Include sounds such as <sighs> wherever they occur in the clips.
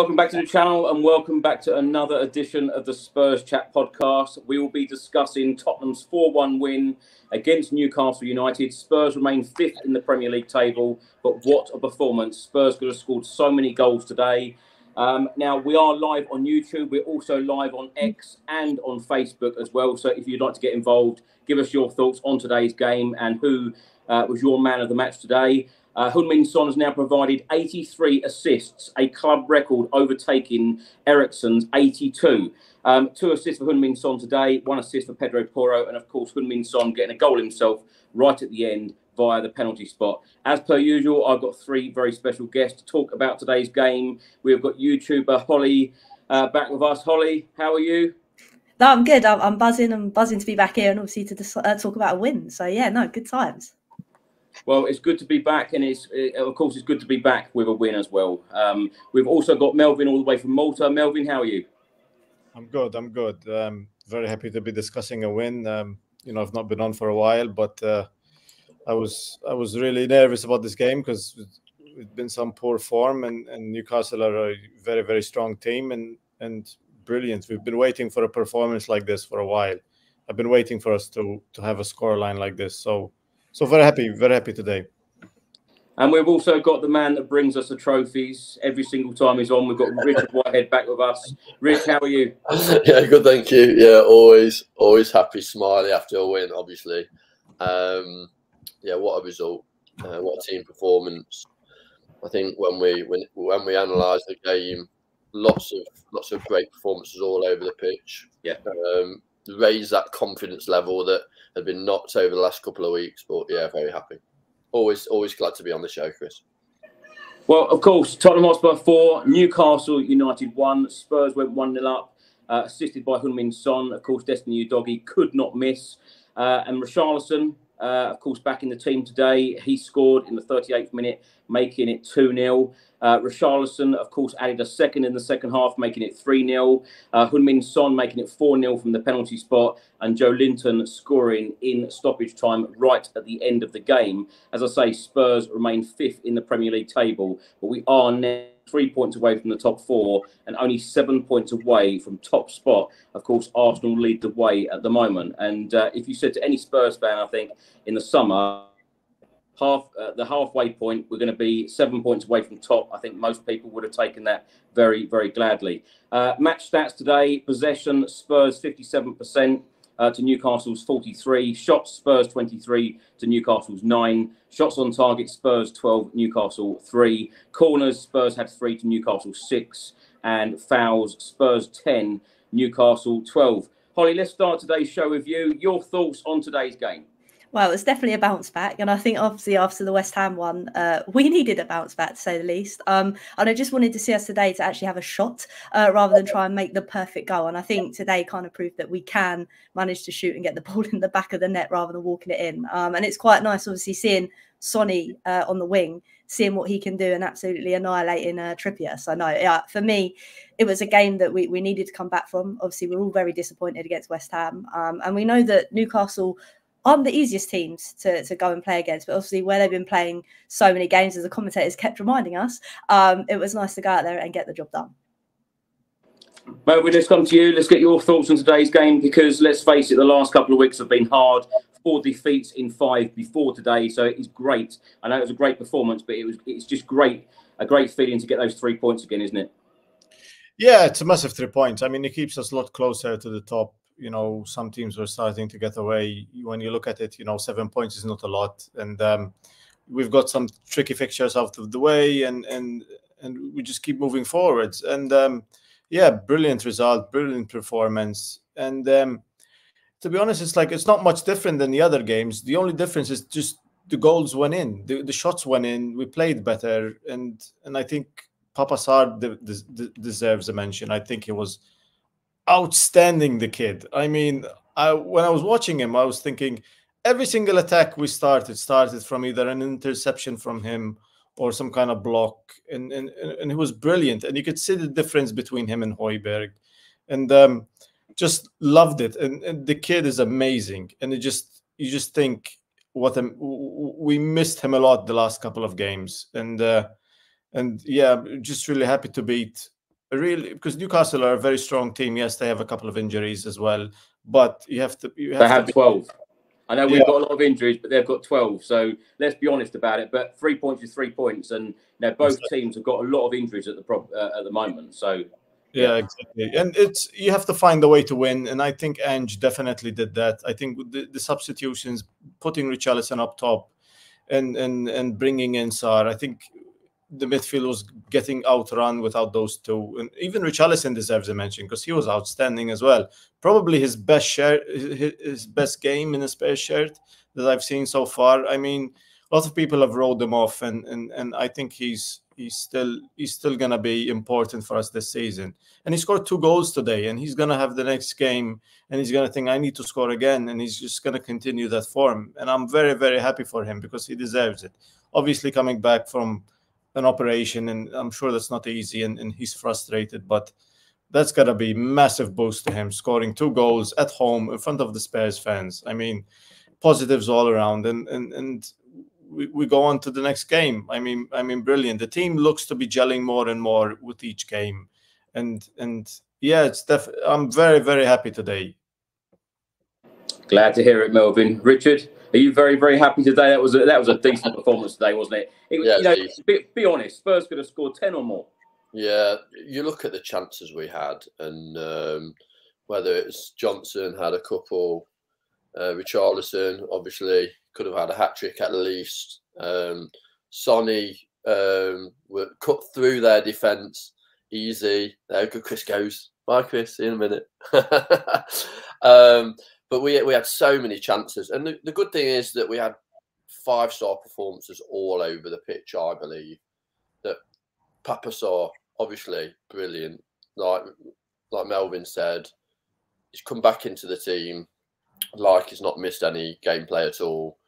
Welcome back to the channel and welcome back to another edition of the Spurs Chat podcast. We will be discussing Tottenham's 4 1 win against Newcastle United. Spurs remain fifth in the Premier League table, but what a performance! Spurs could have scored so many goals today. Um, now, we are live on YouTube. We're also live on X and on Facebook as well. So if you'd like to get involved, give us your thoughts on today's game and who uh, was your man of the match today. Uh, Heung-min Son has now provided 83 assists, a club record overtaking Eriksen's 82. Um, two assists for Heung-min Son today, one assist for Pedro Porro, and of course Heung-min Son getting a goal himself right at the end via the penalty spot. As per usual, I've got three very special guests to talk about today's game. We've got YouTuber Holly uh, back with us. Holly, how are you? No, I'm good. I'm, I'm buzzing. I'm buzzing to be back here and obviously to uh, talk about a win. So yeah, no, good times. Well, it's good to be back, and it's it, of course it's good to be back with a win as well. Um, we've also got Melvin all the way from Malta. Melvin, how are you? I'm good. I'm good. Um, very happy to be discussing a win. Um, you know, I've not been on for a while, but uh, I was I was really nervous about this game because it's been some poor form, and, and Newcastle are a very very strong team, and and brilliant. We've been waiting for a performance like this for a while. I've been waiting for us to to have a scoreline like this. So so very happy, very happy today. And we've also got the man that brings us the trophies every single time he's on. We've got Richard Whitehead back with us. Rich, how are you? <laughs> yeah, good, thank you. Yeah, always, always happy, smiley after a win. Obviously, um, yeah, what a result! Uh, what a team performance! I think when we when when we analyse the game, lots of lots of great performances all over the pitch. Yeah, um, raise that confidence level that had been knocked over the last couple of weeks. But yeah, very happy. Always, always glad to be on the show, Chris. Well, of course, Tottenham Hotspur four, Newcastle United one, Spurs went one 0 up, uh, assisted by Heung-min Son. Of course, Destiny Udogie could not miss, uh, and Richarlison, uh, of course, back in the team today. He scored in the 38th minute, making it 2 0. Uh, Richarlison, of course, added a second in the second half, making it 3 0. Uh, Heung-min Son making it 4 0 from the penalty spot, and Joelinton scoring in stoppage time right at the end of the game. As I say, Spurs remain fifth in the Premier League table, but we are now three points away from the top four and only seven points away from top spot. Of course, Arsenal lead the way at the moment. And uh, if you said to any Spurs fan, I think in the summer, half uh, the halfway point, we're going to be seven points away from top. I think most people would have taken that very, very gladly. Uh, match stats today: possession Spurs fifty-seven percent. Uh, to Newcastle's 43. Shots Spurs 23 to Newcastle's 9. Shots on target Spurs 12, Newcastle 3. Corners Spurs had 3 to Newcastle 6. And fouls Spurs 10, Newcastle 12. Holly, let's start today's show with you. Your thoughts on today's game? Well, it's definitely a bounce back, and I think obviously after the West Ham one, uh, we <laughs> needed a bounce back to say the least. Um, and I just wanted to see us today to actually have a shot uh, rather than try and make the perfect goal. And I think today kind of proved that we can manage to shoot and get the <laughs> ball in the back of the net rather than walking it in. Um, and it's quite nice, obviously, seeing Sonny uh, on the wing, seeing what he can do and absolutely annihilating uh, Trippier. So no, yeah, for me, it was a game that we, we needed to come back from. Obviously, we're all very disappointed against West Ham, um, and we know that Newcastle aren't the easiest teams to, to go and play against. But obviously, where they've been playing so many games, as the commentators kept reminding us, um, it was nice to go out there and get the job done. Well, we just come to you. Let's get your thoughts on today's game because let's face it, the last couple of weeks have been hard. Four defeats in five before today, so it's great. I know it was a great performance, but it was it's just great, a great feeling to get those three points again, isn't it? Yeah, it's a massive three points. I mean, it keeps us a lot closer to the top you know some teams were starting to get away. When you look at it, you know seven points is not a lot, and um, we've got some tricky fixtures out of the way, and and and we just keep moving forwards. And um, yeah, brilliant result, brilliant performance, and um, to be honest, it's like it's not much different than the other games. The only difference is just the goals went in, the, the shots went in. We played better, and and I think Pape Sarr de- de- deserves a mention. I think he was outstanding the kid. I mean, I, when I was watching him, I was thinking every single attack we started started from either an interception from him or some kind of block, and and and he was brilliant. And you could see the difference between him and Højbjerg, and um, just loved it. And, and the kid is amazing, and it just you just think what a, we missed him a lot the last couple of games, and uh, and yeah, just really happy to beat really because Newcastle are a very strong team. Yes, they have a couple of injuries as well, but you have to. You have they have to, twelve. I know we've Yeah. got a lot of injuries, but they've got twelve. So let's be honest about it. But three points is three points, and you know, both teams have got a lot of injuries at the pro- uh, at the moment. So Yeah, exactly. And it's you have to find a way to win, and I think Ange definitely did that. I think the, the substitutions, putting Richarlison up top, and and and bringing in Sarr, I think the midfield was getting outrun without those two. And even Richarlison deserves a mention because he was outstanding as well. Probably his best his, his best game in a spare shirt that I've seen so far. I mean, lots of people have rolled him off, and and and I think he's he's still he's still gonna be important for us this season. And he scored two goals today, and he's gonna have the next game, and he's gonna think I need to score again, and he's just gonna continue that form. And I'm very very happy for him because he deserves it. Obviously, coming back from an operation, and I'm sure that's not easy, and, and he's frustrated, but that's gotta be massive boost to him scoring two goals at home in front of the Spurs fans. I mean, positives all around, and and and we, we go on to the next game. I mean, I mean, brilliant. The team looks to be gelling more and more with each game, and and yeah, it's def. I'm very very happy today. glad to hear it, Melvin. Richard, are you very very happy today? That was a, that was a decent performance today, wasn't it? it Yeah, you know, be, be honest, Spurs could have scored ten or more. Yeah, you look at the chances we had, and um, whether it's Johnson had a couple, uh, Richarlison obviously could have had a hat trick at least. Um, Sonny um, were cut through their defence easy. There, good Chris goes. Bye, Chris. See you in a minute. <laughs> um, but we we had so many chances, and the, the good thing is that we had five star performances all over the pitch. I believe that Pape Sarr, obviously brilliant. Like like Melvin said, he's come back into the team like he's not missed any gameplay at all.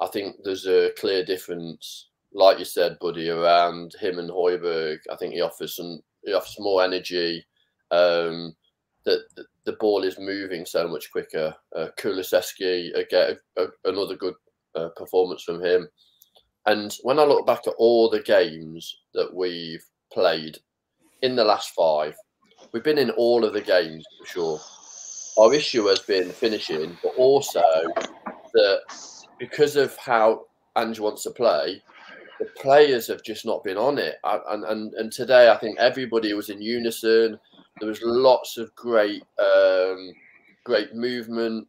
I think there's a clear difference, like you said, buddy, around him and Højbjerg. I think he offers some he offers more energy. Um, that the, the ball is moving so much quicker. Uh, Kulusevski, again, a, another good uh, performance from him. And when I look back at all the games that we've played in the last five, we've been in all of the games for sure. Our issue has been finishing, but also that because of how Ange wants to play, the players have just not been on it. And and, and today, I think everybody was in unison. There was lots of great, um, great movement.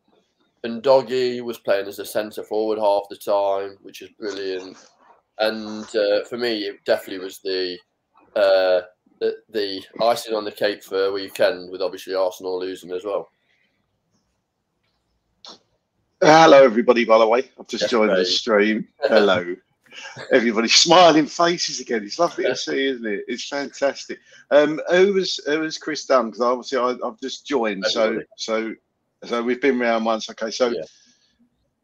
And Doggy was playing as a centre forward half the time, which is brilliant. And uh, for me, it definitely was the, uh, the the icing on the cake for a weekend, with obviously Arsenal losing as well. Hello, everybody. By the way, I've just Yes, joined the stream. Hello, <laughs> everybody. <laughs> Smiling faces again. It's lovely to see, isn't it? It's fantastic. Um, who was who was Chris Dunn? Because obviously I, I've just joined, so so so we've been round once. Okay, so Yeah.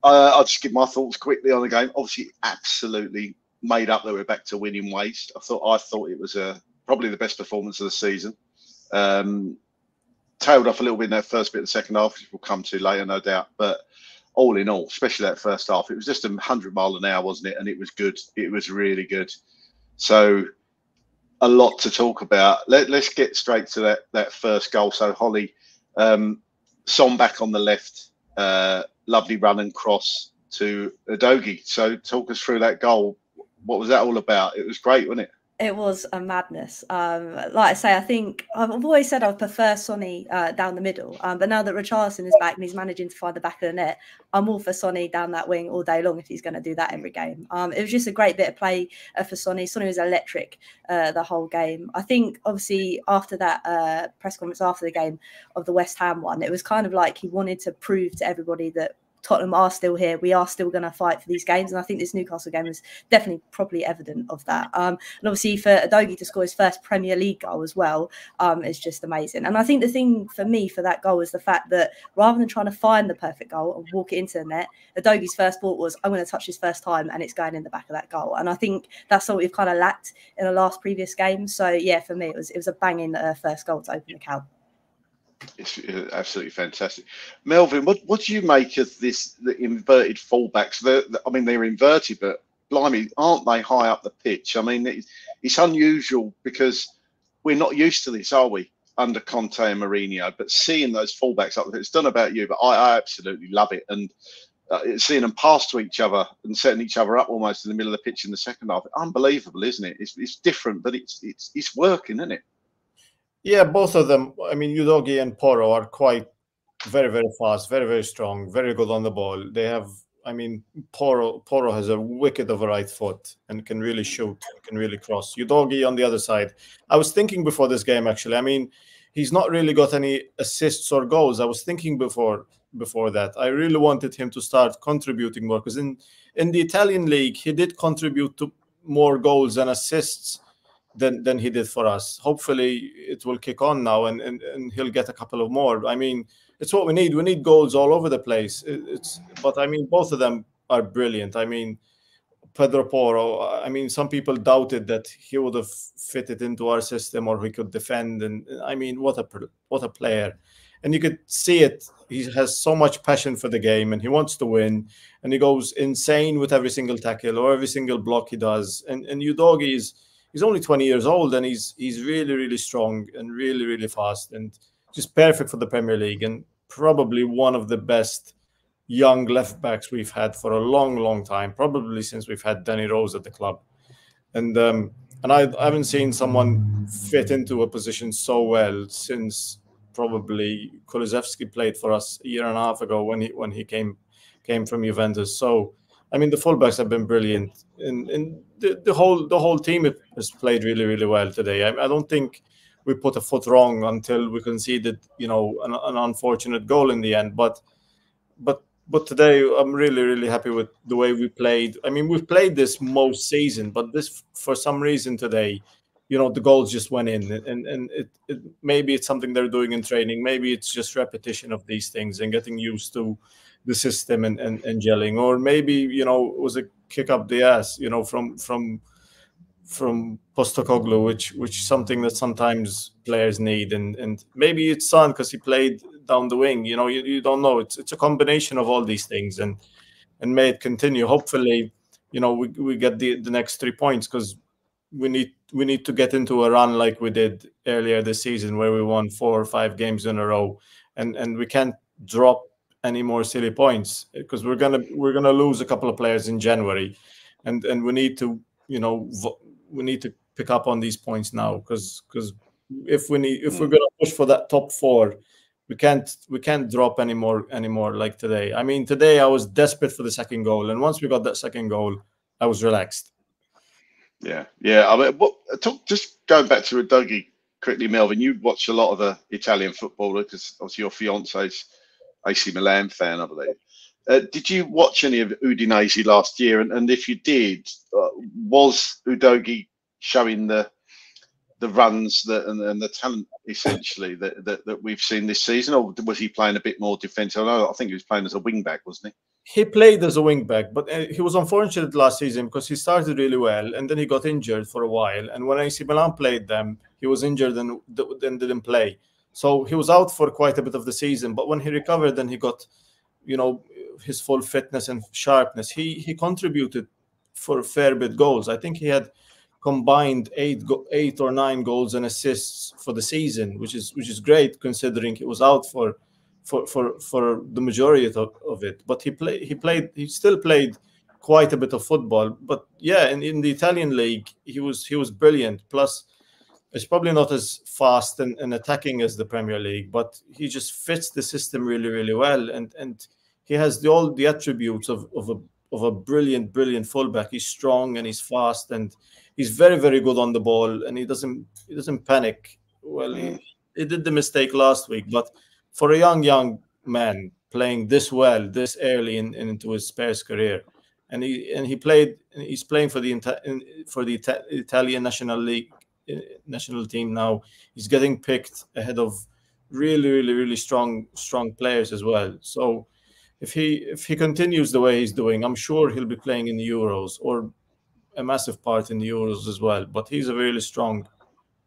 uh, I'll just give my thoughts quickly on the game. Obviously, absolutely made up that we're back to winning ways. I thought I thought it was a probably the best performance of the season. Um, tailed off a little bit in that first bit of the second half, which we'll come to later, no doubt. But all in all, especially that first half, it was just a hundred mile an hour, wasn't it? And it was good. It was really good. So a lot to talk about. Let, let's get straight to that that first goal. So Holly, um, Son back on the left, uh, lovely run and cross to Udogie. So talk us through that goal. What was that all about? It was great, wasn't it? It was a madness. Um, like I say, I think I've always said I prefer Sonny uh, down the middle. Um, but now that Richarlison is back and he's managing to find the back of the net, I'm all for Sonny down that wing all day long if he's going to do that every game. Um, it was just a great bit of play uh, for Sonny. Sonny was electric uh, the whole game. I think obviously after that uh, press conference after the game of the West Ham one, it was kind of like he wanted to prove to everybody that Tottenham are still here. We are still going to fight for these games, and I think this Newcastle game was definitely probably evident of that. Um, and obviously for Udogie to score his first Premier League goal as well um, is just amazing. And I think the thing for me for that goal was the fact that rather than trying to find the perfect goal and walk it into the net, Udogie's first thought was, "I'm going to touch this first time, and it's going in the back of that goal." And I think that's what we've kind of lacked in the last previous game. So yeah, for me it was it was a banging uh, first goal to open the count. It's uh, absolutely fantastic. Melvin, what, what do you make of this the inverted fullbacks? I mean, they're inverted, but blimey, aren't they high up the pitch? I mean, it's, it's unusual because we're not used to this, are we? Under Conte and Mourinho, but seeing those fullbacks up, it's done about you, but I, I absolutely love it. And uh, seeing them pass to each other and setting each other up almost in the middle of the pitch in the second half, unbelievable, isn't it? It's, it's different, but it's it's it's working, isn't it? Yeah, both of them. I mean, Udogie and Porro are quite very, very fast, very, very strong, very good on the ball. They have, I mean, Porro Porro has a wicked of a right foot and can really shoot, can really cross. Udogie on the other side. I was thinking before this game actually. I mean, he's not really got any assists or goals. I was thinking before before that. I really wanted him to start contributing more because in in the Italian league he did contribute to more goals and assists than than he did for us. Hopefully it will kick on now and and, and he'll get a couple of more. I mean, it's what we need. We need goals all over the place. It's but I mean both of them are brilliant. I mean Pedro Porro. I mean, some people doubted that he would have fitted into our system or he could defend. And I mean, what a what a player! And you could see it. He has so much passion for the game, and he wants to win. And he goes insane with every single tackle or every single block he does. And and Udogie is he's only 20 years old, and he's he's really really strong and really really fast and just perfect for the Premier League and probably one of the best young left backs we've had for a long, long time, probably since we've had Danny Rose at the club. And um, and I, I haven't seen someone fit into a position so well since probably Kulusevski played for us a year and a half ago when he when he came came from Juventus. So I mean the fullbacks have been brilliant, and, and the, the whole the whole team has played really really well today. I, I don't think we put a foot wrong until we conceded you know an, an unfortunate goal in the end, but but but today I'm really, really happy with the way we played. I mean, we've played this most season, but this for some reason today, you know, the goals just went in, and and it, it maybe it's something they're doing in training, maybe it's just repetition of these things and getting used to the system and and, and gelling, or maybe you know it was a kick up the ass, you know, from from from Postecoglou, which which is something that sometimes players need, and and maybe it's Son because he played down the wing. You know, you, you don't know. It's it's a combination of all these things, and and may it continue. Hopefully, you know, we, we get the the next three points because we need we need to get into a run like we did earlier this season where we won four or five games in a row, and and we can't drop any more silly points because we're gonna we're gonna lose a couple of players in January, and and we need to you know we need to pick up on these points now because because if we need if we're hmm. going to push for that top four we can't we can't drop anymore anymore like today. I mean today i was desperate for the second goal and once we got that second goal i was relaxed. Yeah yeah i mean what talk, just going back to Udogie quickly melvin you watch a lot of the italian football because obviously your fiance's ac milan fan i believe uh, did you watch any of Udinese last year? And, and if you did, uh, was Udogie showing the the runs that and, and, the talent essentially that, that, that we've seen this season, or was he playing a bit more defensive? I, think he was playing as a wing back, wasn't he? He played as a wing back, but uh, he was unfortunate last season because he started really well and then he got injured for a while. And when AC Milan played them, he was injured and then didn't play. So he was out for quite a bit of the season. But when he recovered, then he got, you know, his full fitness and sharpness, he he contributed for a fair bit goals. I think he had combined eight eight or nine goals and assists for the season, which is which is great considering he was out for for for for the majority of, of it. But he played he played he still played quite a bit of football. But yeah, in, in the Italian league, he was he was brilliant. Plus, it's probably not as fast and, and attacking as the Premier League, but he just fits the system really really well. And and he has the, all the attributes of, of a of a brilliant, brilliant fullback. He's strong and he's fast and he's very, very good on the ball and he doesn't he doesn't panic. Well, he, he did the mistake last week, but for a young, young man playing this well, this early in, in, into his Spurs career, and he and he played. He's playing for the for the Italian national league Uh, national team now. He's getting picked ahead of really, really, really strong, strong players as well. So if he if he continues the way he's doing, I'm sure he'll be playing in the Euros or a massive part in the Euros as well. But he's a really strong,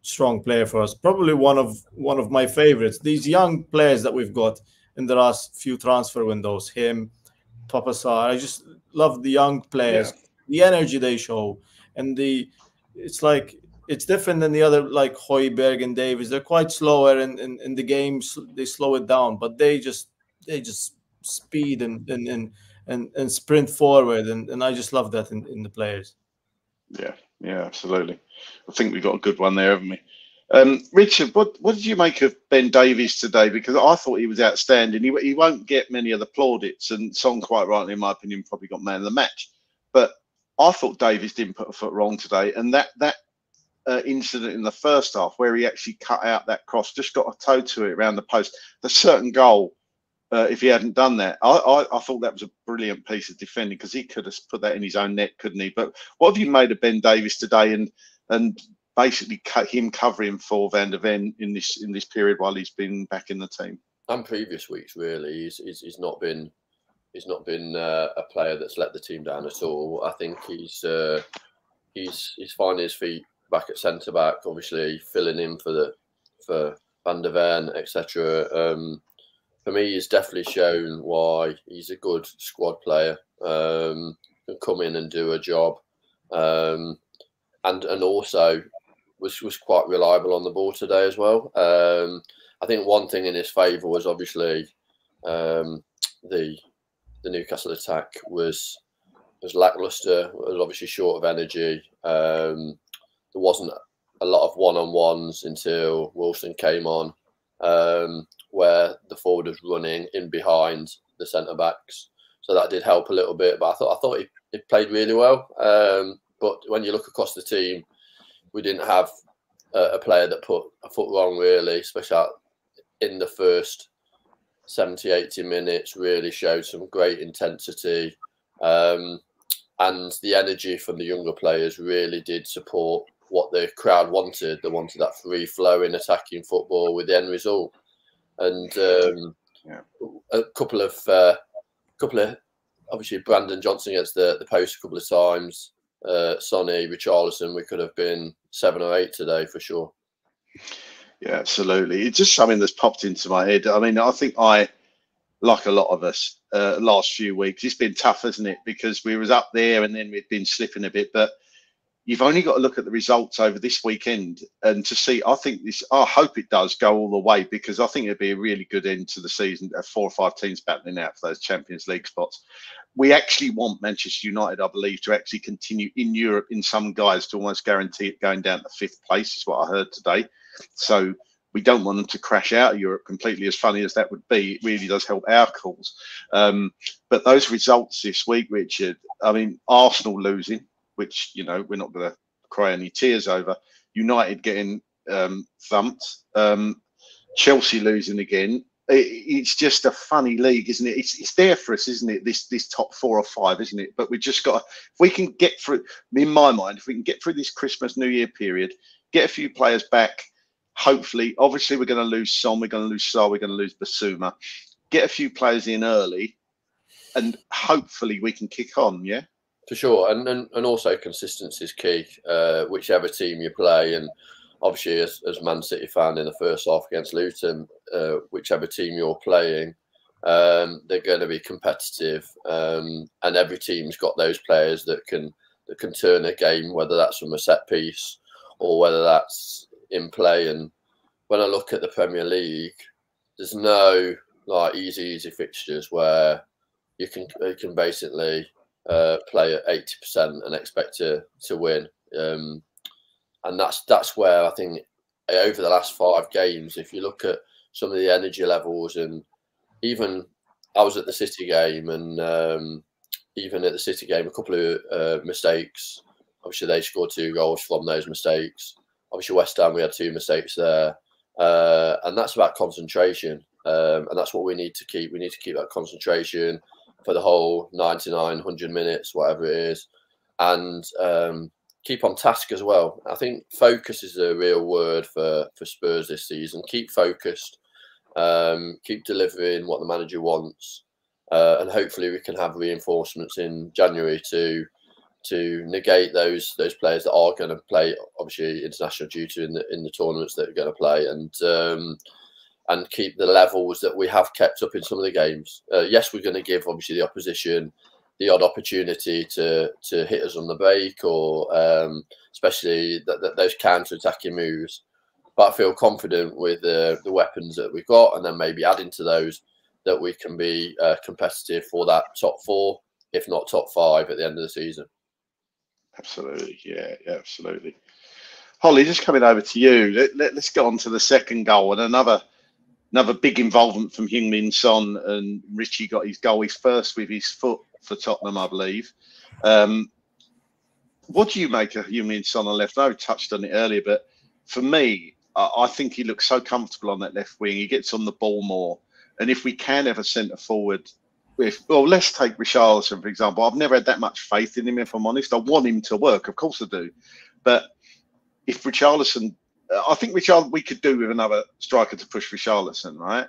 strong player for us. Probably one of one of my favorites. These young players that we've got in the last few transfer windows, him, Pape Sarr. I just love the young players, yeah. the energy they show, and the it's like it's different than the other like Højbjerg and Davies. They're quite slower in, in, in the games. They slow it down, but they just they just speed and and and and, and sprint forward, and, and I just love that in, in the players. Yeah, yeah, absolutely. I think we've got a good one there, haven't we? Um, Richard, what, what did you make of Ben Davies today? Because I thought he was outstanding. He, he won't get many of the plaudits, and Son, quite rightly, in my opinion, probably got man of the match. But I thought Davies didn't put a foot wrong today, and that that uh, incident in the first half where he actually cut out that cross, just got a toe to it around the post. The certain goal, uh, if he hadn't done that, I, I, I, thought that was a brilliant piece of defending because he could have put that in his own net, couldn't he? But what have you made of Ben Davies today, and and basically cut him covering for Van der Ven in this in this period while he's been back in the team? And previous weeks, really, he's he's, he's not been he's not been uh, a player that's let the team down at all. I think he's uh, he's he's finding his feet back at centre back, obviously filling in for the for Van der Ven, etc. Um, for me, he's definitely shown why he's a good squad player. Um, can come in and do a job, um, and and also was was quite reliable on the ball today as well. Um, I think one thing in his favour was obviously um, the the Newcastle attack was was lackluster. Was obviously short of energy. Um, there wasn't a lot of one on ones until Wilson came on, um, where the forward was running in behind the centre backs. So that did help a little bit. But I thought I thought he, he played really well. Um, but when you look across the team, we didn't have a, a, player that put a foot wrong really, especially in the first 70, 80 minutes. Really showed some great intensity. Um, and the energy from the younger players really did support what the crowd wanted. They wanted that free flowing attacking football with the end result. And um, yeah. a couple of uh, couple of obviously Brennan Johnson gets the, the post a couple of times. Uh, Sonny, Richarlison, we could have been seven or eight today for sure. Yeah, absolutely. It's just something that's popped into my head. I mean, I think I, like a lot of us, uh, last few weeks, it's been tough, isn't it? Because we was up there and then we'd been slipping a bit. But you've only got to look at the results over this weekend and to see. I think this. I hope it does go all the way because I think it'd be a really good end to the season. Four or five teams battling out for those Champions League spots. We actually want Manchester United, I believe, to actually continue in Europe in some guys to almost guarantee it going down to fifth place. Is what I heard today. So we don't want them to crash out of Europe completely. As funny as that would be, it really does help our cause. Um, but those results this week, Richard. I mean, Arsenal losing which you know we're not going to cry any tears over. United getting um, thumped, um, Chelsea losing again. It, it's just a funny league, isn't it? It's, it's there for us, isn't it? This this top four or five, isn't it? But we just got if we can get through. In my mind, if we can get through this Christmas New Year period, get a few players back. Hopefully, obviously, we're going to lose Son, we're going to lose Sarr, we're going to lose Bissouma. Get a few players in early, and hopefully we can kick on. Yeah for sure, and and, and also consistency is key. Uh, whichever team you play, and obviously as, as Man City fan in the first half against Luton, uh, whichever team you're playing, um, they're going to be competitive, um, and every team's got those players that can that can turn a game, whether that's from a set piece or whether that's in play. And when I look at the Premier League, there's no like easy easy fixtures where you can you can basically uh, play at eighty percent and expect to to win. Um, and that's that's where I think over the last five games, if you look at some of the energy levels and even I was at the City game and um, even at the City game, a couple of uh, mistakes. Obviously, they scored two goals from those mistakes. Obviously, West Ham we had two mistakes there, uh, and that's about concentration. Um, and that's what we need to keep. We need to keep that concentration for the whole 99, 100 minutes, whatever it is, and um, keep on task as well. I think focus is a real word for, for Spurs this season. Keep focused, um, keep delivering what the manager wants, uh, and hopefully we can have reinforcements in January to to negate those those players that are going to play obviously international duty in the in the tournaments that are going to play and um, and keep the levels that we have kept up in some of the games. Uh, yes, we're going to give obviously the opposition the odd opportunity to to hit us on the break or um, especially th- th- those counter attacking moves. But I feel confident with the the weapons that we've got, and then maybe adding to those that we can be uh, competitive for that top four, if not top five, at the end of the season. Absolutely, yeah, yeah absolutely. Holly, just coming over to you. Let, let, us go on to the second goal and another another big involvement from Heung-min Son and Richie got his goal, his first with his foot for Tottenham, I believe. Um, what do you make of Heung-min Son on the left? I touched on it earlier, but for me, I, I think he looks so comfortable on that left wing. He gets on the ball more. And if we can have a centre forward with, well, let's take Richarlison, for example. I've never had that much faith in him, if I'm honest. I want him to work, of course I do. But if Richarlison I think Richard we could do with another striker to push Richarlison, right?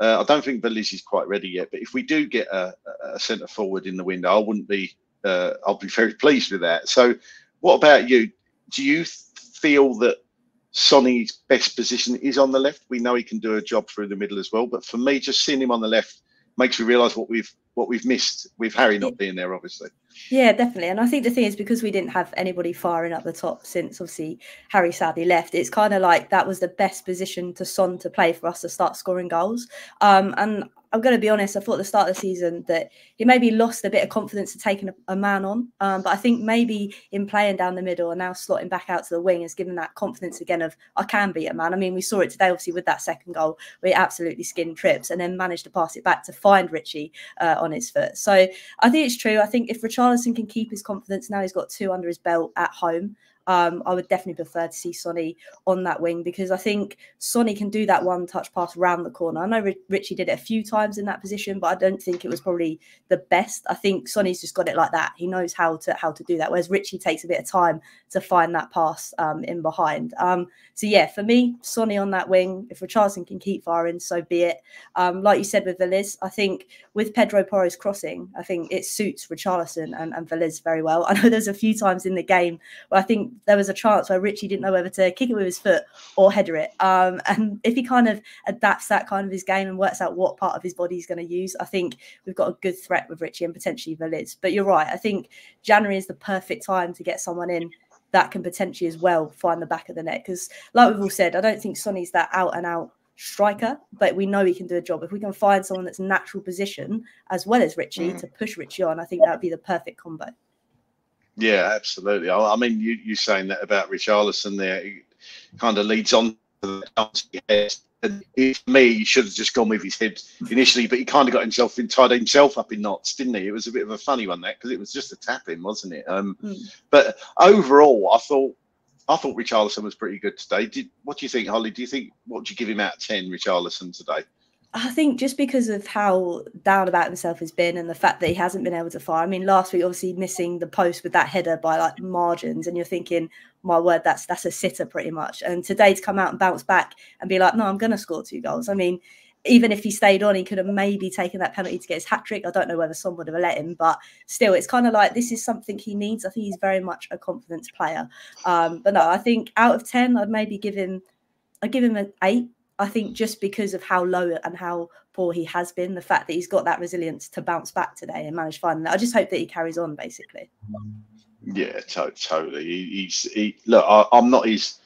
Uh, I don't think Veliz is quite ready yet, but if we do get a, a centre forward in the window, I wouldn't be. Uh, I'll be very pleased with that. So, what about you? Do you feel that Sonny's best position is on the left? We know he can do a job through the middle as well, but for me, just seeing him on the left makes me realise what we've what we've missed with Harry not being there, obviously. Yeah, definitely. And I think the thing is because we didn't have anybody firing up the top since obviously Harry sadly left, it's kind of like that was the best position to Son to play for us to start scoring goals. Um, and I'm going to be honest, I thought at the start of the season that he maybe lost a bit of confidence to taking a, a man on. Um, but I think maybe in playing down the middle and now slotting back out to the wing has given that confidence again of I can beat a man. I mean, we saw it today, obviously, with that second goal we absolutely skinned trips and then managed to pass it back to find Richie uh, on his foot. So I think it's true. I think if Richarlison can keep his confidence now, he's got two under his belt at home. Um, I would definitely prefer to see Sonny on that wing because I think Sonny can do that one touch pass around the corner. I know Richie did it a few times in that position, but I don't think it was probably the best. I think Sonny's just got it like that. He knows how to how to do that, whereas Richie takes a bit of time to find that pass um, in behind. Um, so yeah, for me, Sonny on that wing. If Richarlison can keep firing, so be it. Um, like you said with Veliz, I think with Pedro Porro's crossing, I think it suits Richarlison and, and very well. <laughs> I know there's a few times in the game where I think there was a chance where Richie didn't know whether to kick it with his foot or header it. Um, <laughs> and if he kind of adapts that kind of his game and works out what part of his body he's going to use, I think we've got a good threat with Richie and potentially Veliz. But you're right. I think January is the perfect time to get someone in that can potentially as well find the back of the net. Because, like we've all said, I don't think Sonny's that out and out striker, but we know he can do a job. If we can find someone that's natural position as well as Richie mm. to push Richie on, I think that would be the perfect combo. Yeah, absolutely. I, I mean, you you saying that about Richarlison there, he kind of leads on to the and for me, he should have just gone with his hips initially, but he kind of got himself in, tied himself up in knots, didn't he? It was a bit of a funny one that because it was just a tapping, wasn't it? Um, mm. But overall, I thought I thought Richarlison was pretty good today. Did what do you think, Holly? Do you think what do you give him out of ten, Richarlison today? I think just because of how down about himself has been and the fact that he hasn't been able to fire. I mean, last week obviously missing the post with that header by like margins, and you're thinking, my word, that's that's a sitter pretty much. And today to come out and bounce back and be like, no, I'm going to score two goals. I mean, even if he stayed on, he could have maybe taken that penalty to get his hat trick. I don't know whether someone would have let him, but still, it's kind of like this is something he needs. I think he's very much a confidence player. Um, but no, I think out of ten, I'd maybe give him, I'd give him an eight I think just because of how low and how poor he has been, the fact that he's got that resilience to bounce back today and manage that, I just hope that he carries on basically. Yeah, to- totally. He, he's he, look. I, am not his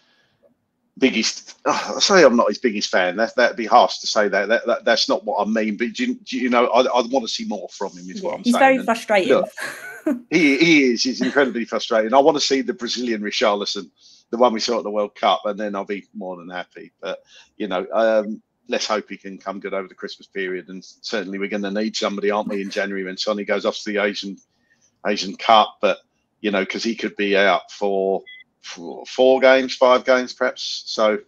biggest. I say I'm not his biggest fan. That that'd be harsh to say that. that, that that's not what I mean. But do you, do you know, I, I want to see more from him. Is yeah, what I'm he's saying. very frustrating. he he is. He's incredibly frustrating. I want to see the Brazilian Richarlison the one we saw at the World Cup, and then I'll be more than happy. But you know, um, let's hope he can come good over the Christmas period. And certainly, we're going to need somebody, aren't we, in January when Sonny goes off to the Asian Asian Cup? But you know, because he could be out for, for, four games, five games, perhaps. So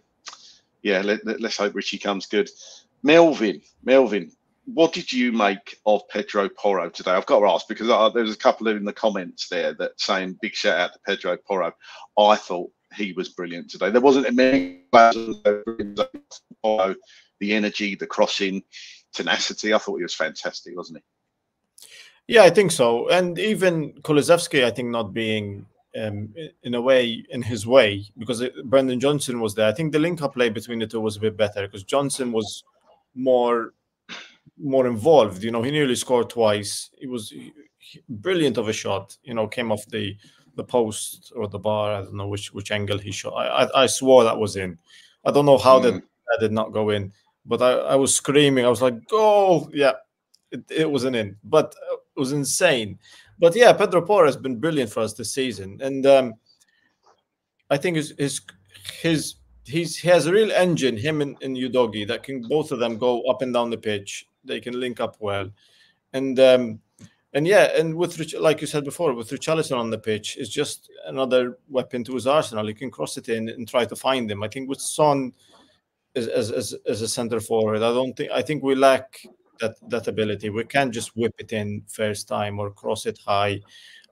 yeah, let, let, let's hope Richie comes good. Melvin, Melvin, what did you make of Pedro Porro today? I've got to ask because uh, there was a couple in the comments there that saying big shout out to Pedro Porro. I thought he was brilliant today. There wasn't many the energy, the crossing, tenacity. I thought he was fantastic, wasn't he? Yeah, I think so. And even Kulusevski, I think not being um, in a way in his way because it, Brennan Johnson was there. I think the link-up play between the two was a bit better because Johnson was more more involved. You know, he nearly scored twice. He was brilliant of a shot. You know, came off the the post or the bar. I don't know which which angle he shot. I I, I swore that was in. I don't know how mm. that that did not go in, but I, I was screaming. I was like, "Goal!" Yeah, it, it wasn't in, but it was insane. But yeah, Pedro Porro has been brilliant for us this season, and um, I think his his his he's he has a real engine. Him and, and Udogie that can both of them go up and down the pitch. They can link up well, and um, and yeah, and with like you said before, with Richarlison on the pitch, it's just another weapon to his arsenal. He can cross it in and try to find him. I think with Son as as as, a centre forward, I don't think I think we lack that that ability. We can't just whip it in first time or cross it high.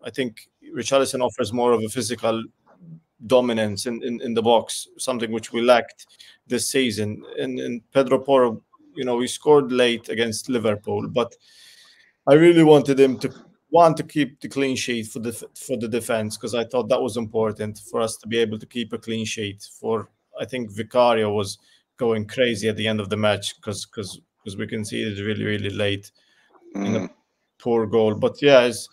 I think Richarlison offers more of a physical dominance in, in, in the box, something which we lacked this season. And, and Pedro Porro, you know, he scored late against Liverpool, but I really wanted him to want to keep the clean sheet for the for the defense because I thought that was important for us to be able to keep a clean sheet. For I think Vicario was going crazy at the end of the match because because because we conceded really, really late mm. in a mm. poor goal. But yeah, his,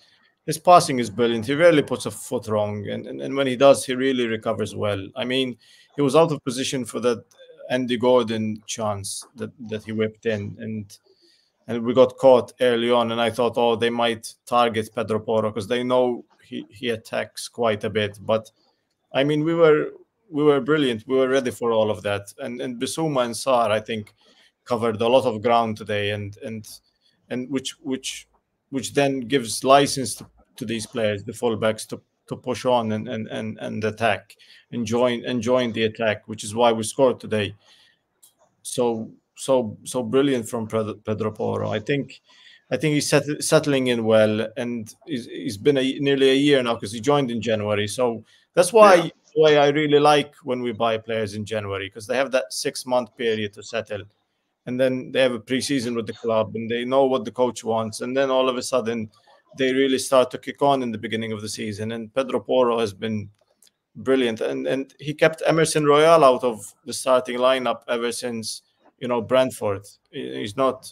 his passing is brilliant. He rarely puts a foot wrong. And, and, and when he does, he really recovers well. I mean, he was out of position for that Andy Gordon chance that, that he whipped in. And and we got caught early on. And I thought, oh, they might target Pedro Porro because they know he, he attacks quite a bit. But I mean, we were we were brilliant. We were ready for all of that. And and Bissouma and Sarr, I think, covered a lot of ground today, and and and which which which then gives license to, to these players, the fullbacks, to to push on and and and, and attack and join and join the attack, which is why we scored today. So so so brilliant from Pedro Porro. I think I think he's set, settling in well, and he's, he's been a, nearly a year now because he joined in January. So that's why yeah. why I really like when we buy players in January because they have that six month period to settle and then they have a preseason with the club and they know what the coach wants and then all of a sudden they really start to kick on in the beginning of the season and pedro porro has been brilliant and and he kept emerson royal out of the starting lineup ever since you know brentford. He's not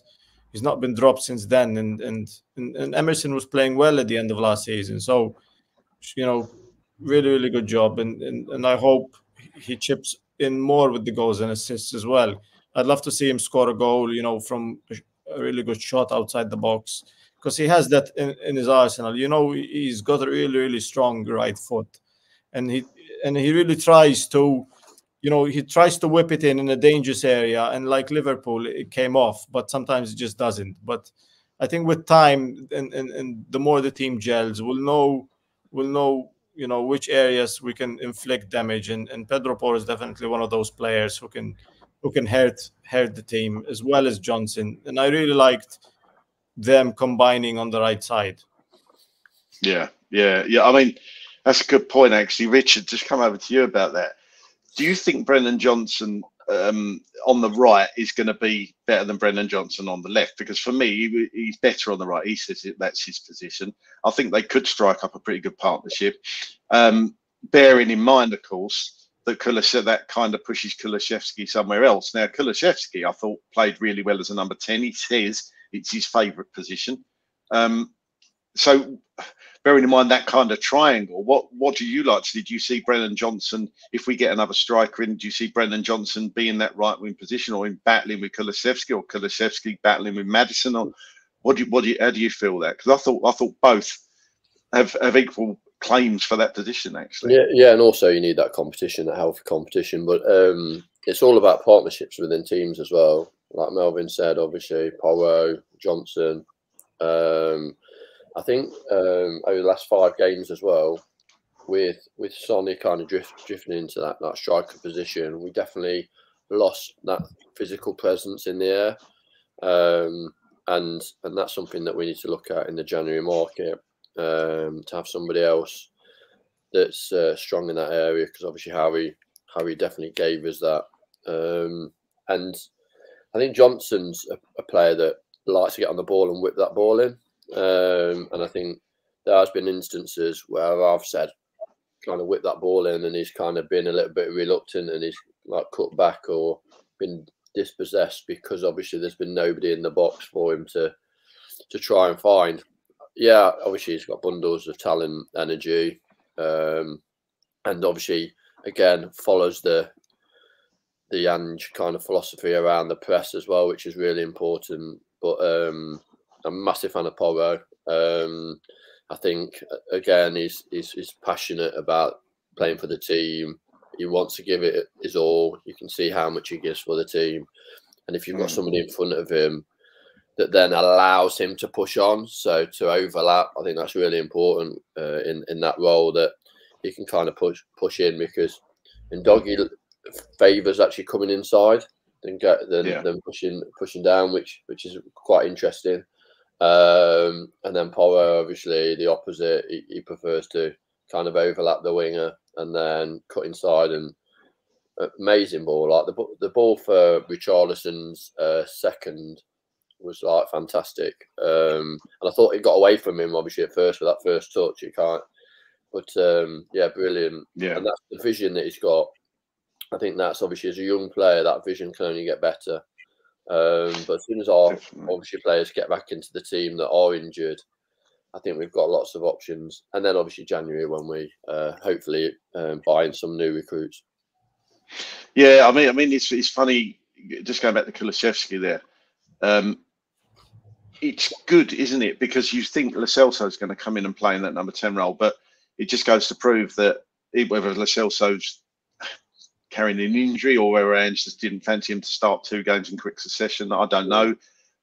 he's not been dropped since then. And and and, emerson was playing well at the end of last season. So you know really really good job. And and, and i hope he chips in more with the goals and assists as well. I'd love to see him score a goal, you know, from a really good shot outside the box. Because he has that in, in, his arsenal. You know, he's got a really, really strong right foot, and he and he really tries to, you know, he tries to whip it in in a dangerous area. And like Liverpool, it came off, but sometimes it just doesn't. But I think with time and and, and the more the team gels, we'll know we'll know you know which areas we can inflict damage. And and Pedro Porro is definitely one of those players who can who can hurt hurt the team as well as Johnson. And I really liked them combining on the right side. Yeah, yeah, yeah. I mean, that's a good point, actually. Richard, just come over to you about that. Do you think Brennan Johnson um, on the right is going to be better than Brennan Johnson on the left? Because for me, he, he's better on the right. He says it, that's his position. I think they could strike up a pretty good partnership. Um, bearing in mind, of course, that Kulusevski that kind of pushes Kulusevski somewhere else. Now Kulusevski, I thought played really well as a number ten. He says it's his favourite position. Um, so, bearing in mind that kind of triangle, what what do you like? to see? Do you see Brennan Johnson? If we get another striker in, do you see Brennan Johnson be in that right wing position, or in battling with Kulusevski, or Kulusevski battling with Maddison? or what do you, what do you, how do you feel that? Because I thought I thought both have have equal claims for that position actually. Yeah, yeah, and also you need that competition, that healthy competition. But um, it's all about partnerships within teams as well. Like Melvin said, obviously Porro, Johnson. Um, I think um, over the last five games as well, with with Sonny kind of drift, drifting into that that striker position, we definitely lost that physical presence in the air. Um, and and that's something that we need to look at in the January market um, to have somebody else that's uh, strong in that area because obviously Harry Harry definitely gave us that. Um, and I think Johnson's a, a, player that likes to get on the ball and whip that ball in. Um, and I think there has been instances where I've said kind of whip that ball in and he's kind of been a little bit reluctant and he's like cut back or been dispossessed because obviously there's been nobody in the box for him to to try and find. yeah, obviously he's got bundles of talent, energy, um, and obviously again follows the the Ange kind of philosophy around the press as well, which is really important. But um, a massive fan of Porro. Um, I think again he's, he's he's passionate about playing for the team. He wants to give it his all. You can see how much he gives for the team, and if you've got somebody in front of him that then allows him to push on, so to overlap, I think that's really important uh, in in that role that he can kind of push push in because Udogie favors actually coming inside than get than, yeah. than pushing pushing down, which which is quite interesting. Um, and then Porro, obviously, the opposite. He, he, prefers to kind of overlap the winger and then cut inside and amazing ball. Like the the ball for Richarlison's uh, second was like fantastic. Um, and I thought it got away from him obviously at first with that first touch. You can't, but um, yeah, brilliant. Yeah, and that's the vision that he's got. I think that's obviously as a young player, that vision can only get better. Um, but as soon as our Definitely. obviously players get back into the team that are injured, I think we've got lots of options. And then obviously January when we uh, hopefully um, buy in some new recruits. Yeah, I mean, I mean, it's it's funny. Just going back to Kulusevski there, um, it's good, isn't it? Because you think Lo Celso is going to come in and play in that number ten role, but it just goes to prove that whether Lo Celso's carrying an injury or whether Ange just didn't fancy him to start two games in quick succession. I don't know.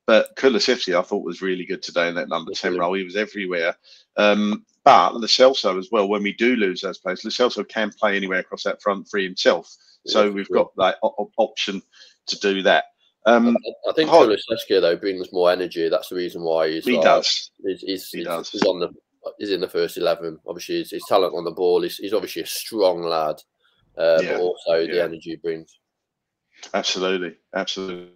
But Kulusevski, I thought was really good today in that number 10 role. He was everywhere. Um, but Lo Celso as well, when we do lose those players, Lo Celso can play anywhere across that front three himself. So we've got that option to do that. Um, I think oh, Kulusevski, though, brings more energy. That's the reason why he's. He like, does. He's, he's, he he's, does. he's on the. He's in the first eleven. Obviously, his, his talent on the ball. He's, he's obviously a strong lad uh, yeah. but also yeah. the energy brings. Absolutely, absolutely.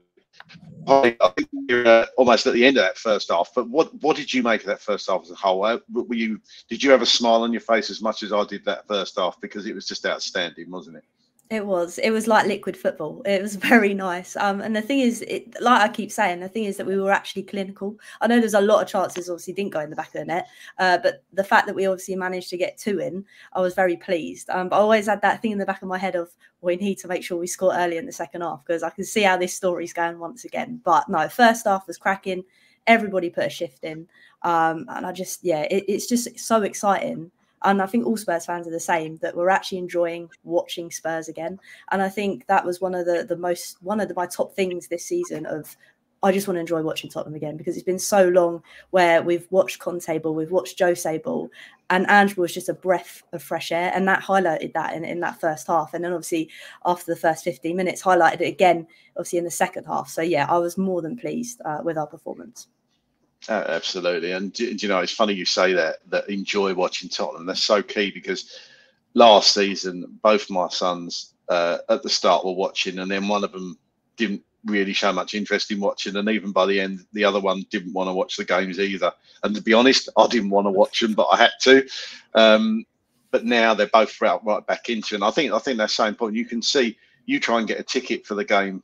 I think you're uh, almost at the end of that first half. But what what did you make of that first half as a whole? Uh, were you did you have a smile on your face as much as I did that first half because it was just outstanding, wasn't it? It was. It was like liquid football. It was <laughs> very nice. Um, and the thing is, it, like I keep saying, the thing is that we were actually clinical. I know there's a lot of chances, obviously, didn't go in the back of the net. Uh, but the fact that we obviously managed to get two in, I was very pleased. Um, but I always had that thing in the back of my head of we need to make sure we score early in the second half because I can see how this story's going once again. But no, first half was cracking. Everybody put a shift in. Um, and I just, yeah, it, it's just so exciting and I think all Spurs fans are the same that we're actually enjoying watching Spurs again. And I think that was one of the the most one of the, my top things this season of I just want to enjoy watching Tottenham again because it's been so long where we've watched Conte ball, we've watched Jose ball, and Ange was just a breath of fresh air. And that highlighted that in, in that first half. And then obviously after the first 15 minutes, highlighted it again, obviously in the second half. So yeah, I was more than pleased uh, with our performance. Uh, absolutely, and you know it's funny you say that that enjoy watching Tottenham. That's so key because last season both my sons uh, at the start were watching, and then one of them didn't really show much interest in watching, and even by the end, the other one didn't want to watch the games either. And to be honest, I didn't want to watch them, but I had to. Um, but now they're both right, right back into, it. and I think I think that's so important. You can see you try and get a ticket for the game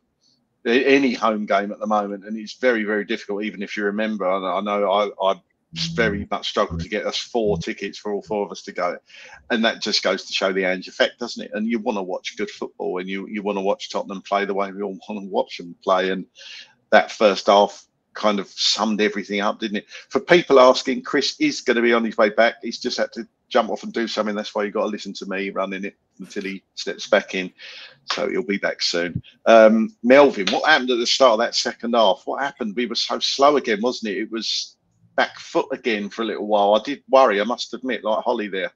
any home game at the moment, and it's very very difficult. Even if you remember, I know I, I very much struggled to get us four tickets for all four of us to go, and that just goes to show the Ange effect, doesn't it? And you want to watch good football, and you you want to watch Tottenham play the way we all want to watch them play, and that first half kind of summed everything up, didn't it? For people asking, Chris is going to be on his way back. He's just had to jump off and do something. That's why you got to listen to me running it until he steps back in. So he'll be back soon. Um, Melvyn, what happened at the start of that second half? What happened? We were so slow again, wasn't it? It was back foot again for a little while. I did worry, I must admit, like Hollie there.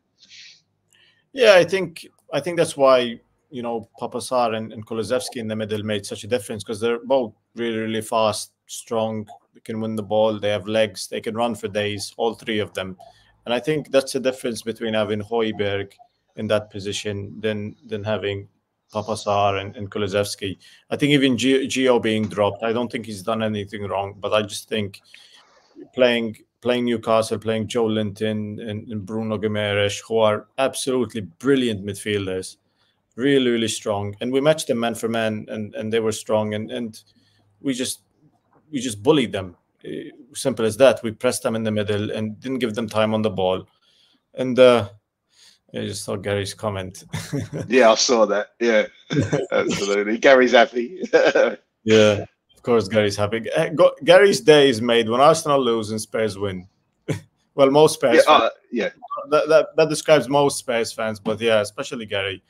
Yeah, I think I think that's why you know Pape Sarr and, and Kulusevski in the middle made such a difference because they're both really really fast, strong. They can win the ball. They have legs. They can run for days. All three of them, and I think that's the difference between having Højbjerg in that position than than having Pape Sarr and, and Kulusevski. I think even Gio being dropped, I don't think he's done anything wrong, but I just think playing playing Newcastle, playing Joelinton and, and Bruno Guimaraes, who are absolutely brilliant midfielders, really, really strong. And we matched them man for man, and, and they were strong, and, and we just we just bullied them. Uh, simple as that. We pressed them in the middle and didn't give them time on the ball. And uh, I just saw Gary's comment. <laughs> yeah, I saw that. Yeah, <laughs> absolutely. Gary's happy. <laughs> yeah, of course, Gary's happy. Uh, Gary's day is made when Arsenal lose and Spurs win. well, most Spurs. Yeah, uh, yeah. That, that, that describes most Spurs fans, but yeah, especially Gary.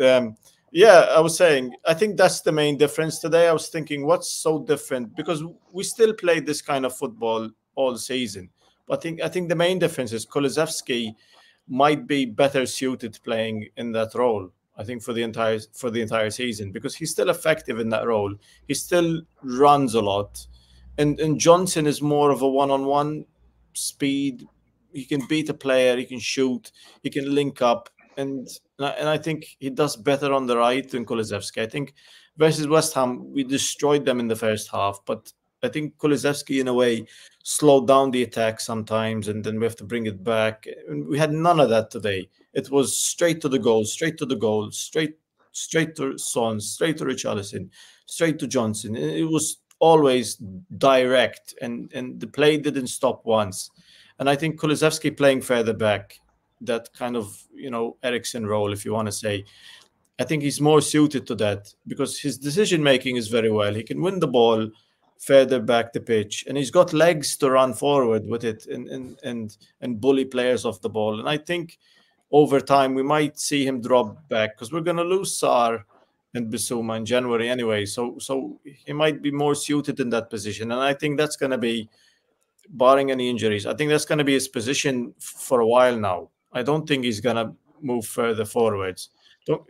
Um, yeah, I was saying, I think that's the main difference today. I was thinking, what's so different? Because we still play this kind of football all season. But I think I think the main difference is Kulusevski might be better suited playing in that role. I think for the entire for the entire season because he's still effective in that role. He still runs a lot, and and Johnson is more of a one-on-one speed. He can beat a player. He can shoot. He can link up and and I think he does better on the right than Kulusevski. I think versus West Ham, we destroyed them in the first half, but I think Kulusevski, in a way, slowed down the attack sometimes, and then we have to bring it back. And we had none of that today. It was straight to the goal, straight to the goal, straight, straight to Son, straight to Richarlison, straight to Johnson. It was always direct, and and the play didn't stop once. And I think Kulusevski playing further back that kind of you know Eriksen role, if you want to say. I think he's more suited to that because his decision making is very well. He can win the ball further back the pitch, and he's got legs to run forward with it and and and, and bully players off the ball. And I think over time we might see him drop back because we're going to lose Sarr and Bissouma in January anyway. So so he might be more suited in that position, and I think that's going to be, barring any injuries, I think that's going to be his position for a while now. I don't think he's gonna move further forwards. Don't,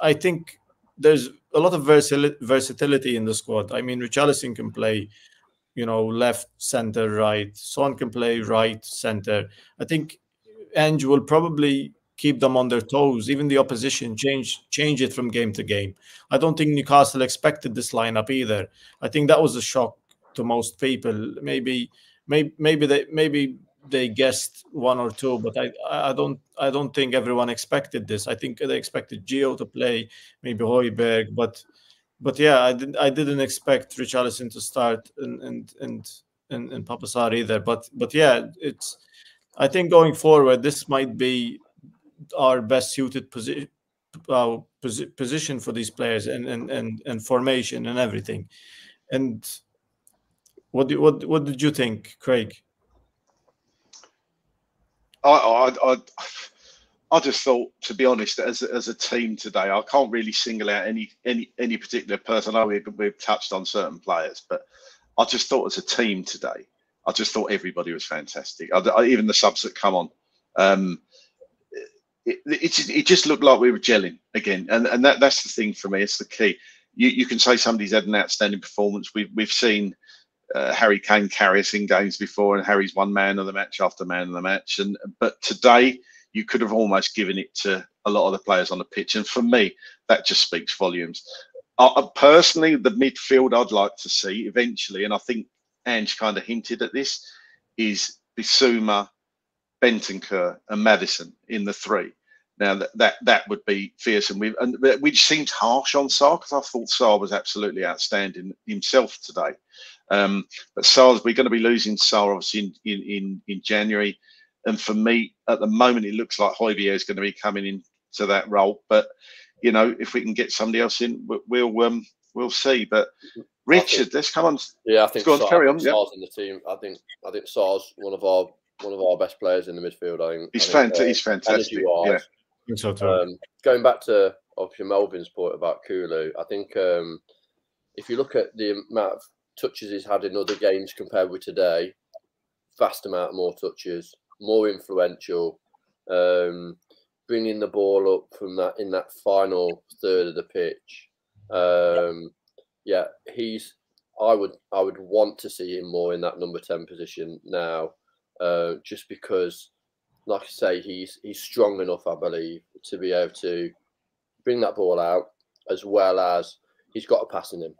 I think there's a lot of versatility in the squad. I mean, Richarlison can play, you know, left, center, right. Son can play right, center. I think Ange will probably keep them on their toes. Even the opposition change change it from game to game. I don't think Newcastle expected this lineup either. I think that was a shock to most people. Maybe, maybe, maybe they maybe they guessed one or two, but I I don't I don't think everyone expected this. I think they expected Gio to play, maybe Højbjerg, but but yeah, I didn't I didn't expect Richarlison to start and and and and, and Pape Sarr either. But but yeah, it's I think going forward, this might be our best suited position uh, posi- position for these players and, and and and formation and everything. And what do, what what did you think, Craig? I, I, I, I just thought, to be honest, as as a team today, I can't really single out any any any particular person. I know we've, we've touched on certain players, but I just thought as a team today, I just thought everybody was fantastic. I, I, even the subs that come on, um, it, it, it just looked like we were gelling again, and and that that's the thing for me. It's the key. You you can say somebody's had an outstanding performance. We've we've seen uh, Harry Kane carry us in games before, and Harry's one man of the match after man of the match. And but today, you could have almost given it to a lot of the players on the pitch, and for me, that just speaks volumes. Personally, the midfield I'd like to see eventually, and I think Ange kind of hinted at this, is Bissouma, Bentancur, and Maddison in the three. Now that that, that would be fierce, and we and which seems harsh on Sarr because I thought Sarr was absolutely outstanding himself today. Um, but Sarr's we're going to be losing Sarr obviously in, in, in, January. And for me, at the moment, it looks like Højbjerg is going to be coming into that role. But you know, if we can get somebody else in, we'll um, we'll see. But Richard, think, let's come on. Yeah, I think on, carry on. Yeah. in the team. I think I think Sarr's one of our one of our best players in the midfield. I think he's, I think, fant- uh, he's fantastic. Yeah. So um, going back to obviously Melvyn's point about Kulu, I think um, if you look at the amount of touches he's had in other games compared with today. Vast amount more touches, more influential, um, bringing the ball up from that in that final third of the pitch. Um, yeah, he's. I would I would want to see him more in that number ten position now, uh, just because, like I say, he's he's strong enough, I believe, to be able to bring that ball out as well as he's got a pass in him.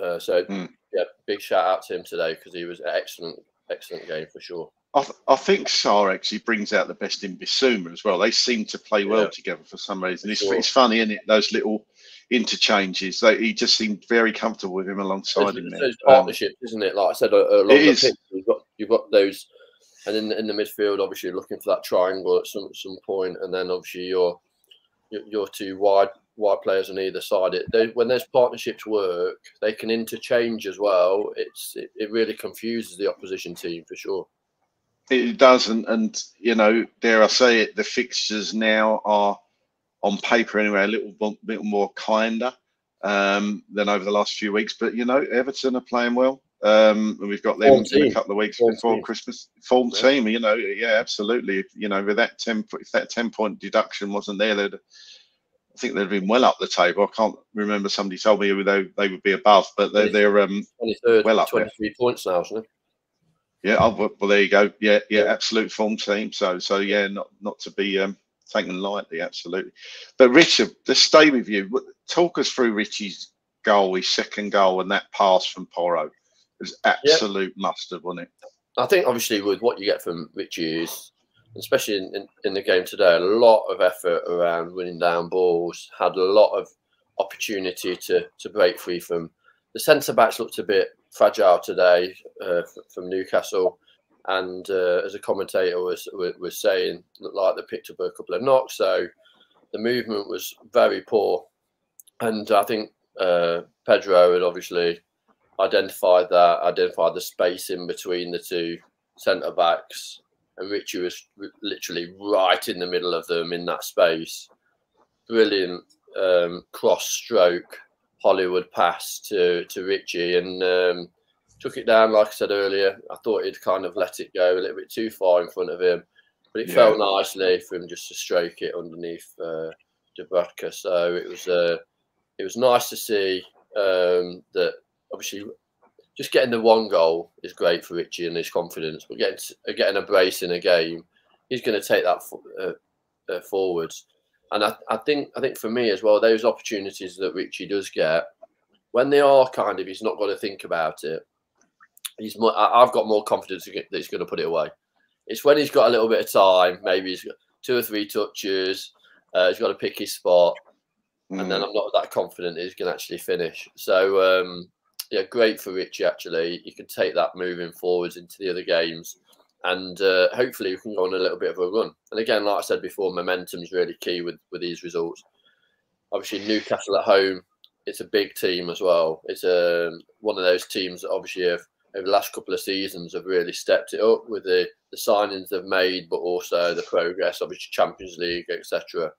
Uh, so mm. yeah, big shout out to him today because he was an excellent, excellent game for sure. I, th- I think Sarr actually brings out the best in Bissouma as well. They seem to play well Yeah. together for some reason. It's, Sure. it's funny, isn't it? Those little interchanges. They, he just seemed very comfortable with him alongside It's, him. it's those Um, partnerships, isn't it? Like I said, a- along It the is. pitch, you've got you've got those, and in in the midfield, obviously looking for that triangle at some some point, and then obviously your your, two wide wide players on either side. It they, when those partnerships work, they can interchange as well. It's it, it really confuses the opposition team for sure. It does, and, and you know, dare I say it, the fixtures now are on paper anyway a little bit more kinder um, than over the last few weeks. But you know, Everton are playing well. Um, and we've got them Form in team. a couple of weeks Form before team. Christmas. Form Yeah. team, you know, yeah, absolutely. You know, with that ten, if that ten point deduction wasn't there, they'd, I think they'd have been well up the table. I can't remember somebody told me they they would be above, but they're, they're um, Well up there. twenty three points now, isn't it? Yeah, oh, well, there you go. Yeah, yeah, Yeah. absolute form team. So, so yeah, not not to be um, taken lightly, absolutely. But Richard, let's stay with you. Talk us through Richie's goal, his second goal, and that pass from Porro. It was absolute mustard, wasn't it? I think obviously with what you get from Richie is, especially in, in, in the game today, a lot of effort around winning down balls, had a lot of opportunity to to break free from. The centre backs looked a bit fragile today uh, from Newcastle, and uh, as a commentator was was was saying, looked like they picked up a couple of knocks, so the movement was very poor, and I think uh, Pedro had obviously identified that, identified the space in between the two centre backs, and Richie was literally right in the middle of them in that space. Brilliant um, cross stroke Hollywood pass to to Richie and um, took it down. Like I said earlier, I thought he'd kind of let it go a little bit too far in front of him, but it Yeah. felt nicely for him just to stroke it underneath uh, Dubravka. So it was uh, it was nice to see um, that obviously just getting the one goal is great for Richie and his confidence, but getting uh, getting a brace in a game, he's going to take that uh, uh, forwards. And I, I think I think for me as well, those opportunities that Richie does get, when they are kind of, he's not got to think about it. He's more, I've got more confidence that he's going to put it away. It's when he's got a little bit of time, maybe he's got two or three touches, uh, he's got to pick his spot, and then Mm. I'm not that confident he's going to actually finish. So um, yeah, great for Richie. Actually, you can take that moving forwards into the other games, and uh, hopefully we can go on a little bit of a run. And again, like I said before, momentum is really key with with these results. Obviously, Newcastle at home, it's a big team as well. It's um, one of those teams that obviously have over the last couple of seasons have really stepped it up with the, the signings they've made, but also the progress, obviously Champions League, etc.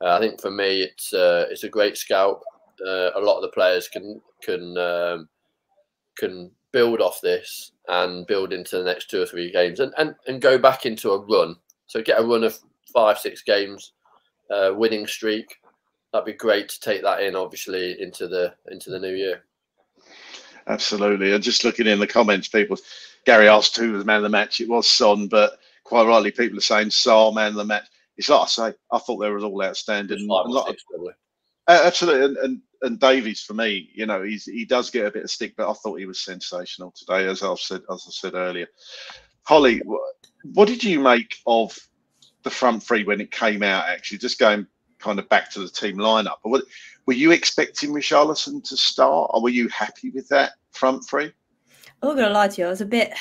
Uh, I think for me, it's uh, it's a great scalp. Uh, a lot of the players can can um, can build off this and build into the next two or three games, and, and, and go back into a run. So get a run of five six games, uh, winning streak. That'd be great to take that in, obviously, into the into the new year. Absolutely. And just looking in the comments, people, Gary asked who was the man of the match. It was Son, but quite rightly, people are saying Sarr, man of the match. It's like I say, I thought they was all outstanding. Just five And or six. Absolutely, and, and and Davies for me, you know, he's he does get a bit of stick, but I thought he was sensational today, as I've said as I said earlier. Hollie, what did you make of the front three when it came out? Actually, just going kind of back to the team lineup. What, were you expecting Richarlison to start, or were you happy with that front three? I'm not gonna lie to you, I was a bit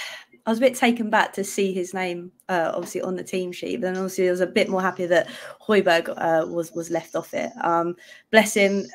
I was a bit taken back to see his name uh, obviously on the team sheet, but then obviously I was a bit more happy that Højbjerg uh, was was left off it. Um, bless him,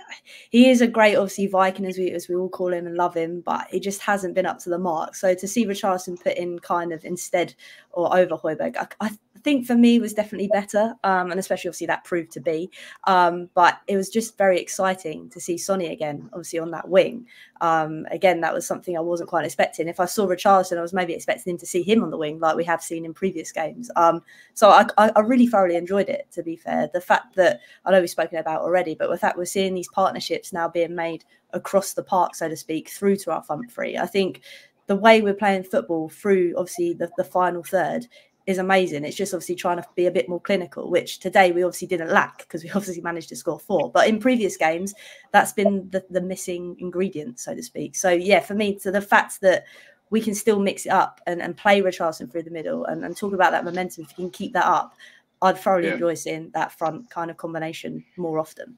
he is a great obviously Viking as we as we all call him and love him, but he just hasn't been up to the mark. So to see Richarlison put in kind of instead or over Højbjerg, I, I think for me was definitely better, um, and especially obviously that proved to be. Um, but it was just very exciting to see Sonny again, obviously on that wing. Um, again, that was something I wasn't quite expecting. If I saw Richardson, I was maybe expecting him to see him on the wing, like we have seen in previous games. Um, so I, I, really thoroughly enjoyed it. To be fair, the fact that I know we've spoken about already, but the fact we're seeing these partnerships now being made across the park, so to speak, through to our front three, I think the way we're playing football through obviously the, the final third is amazing. It's just obviously trying to be a bit more clinical, which today we obviously didn't lack because we <laughs> obviously managed to score four. But in previous games, that's been the, the missing ingredient, so to speak. So yeah, for me, to the fact that we can still mix it up and, and play Richardson through the middle and, and talk about that momentum. If you can keep that up, I'd thoroughly yeah. enjoy seeing that front kind of combination more often.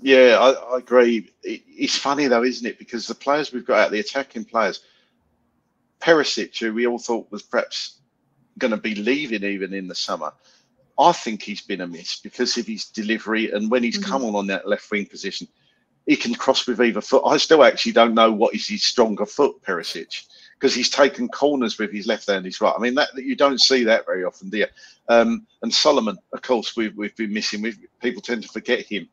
Yeah, I, I agree. It, it's funny though, isn't it? Because the players we've got out, the attacking players, Perisic, who we all thought was perhaps going to be leaving even in the summer, I think he's been a miss because of his delivery and when he's mm-hmm. come on on that left wing position, he can cross with either foot. I still actually don't know what is his stronger foot, Perisic, because he's taken corners with his left hand, his right. I mean that, that you don't see that very often, do you? Um, and Solomon, of course, we've we've been missing. We've, people tend to forget him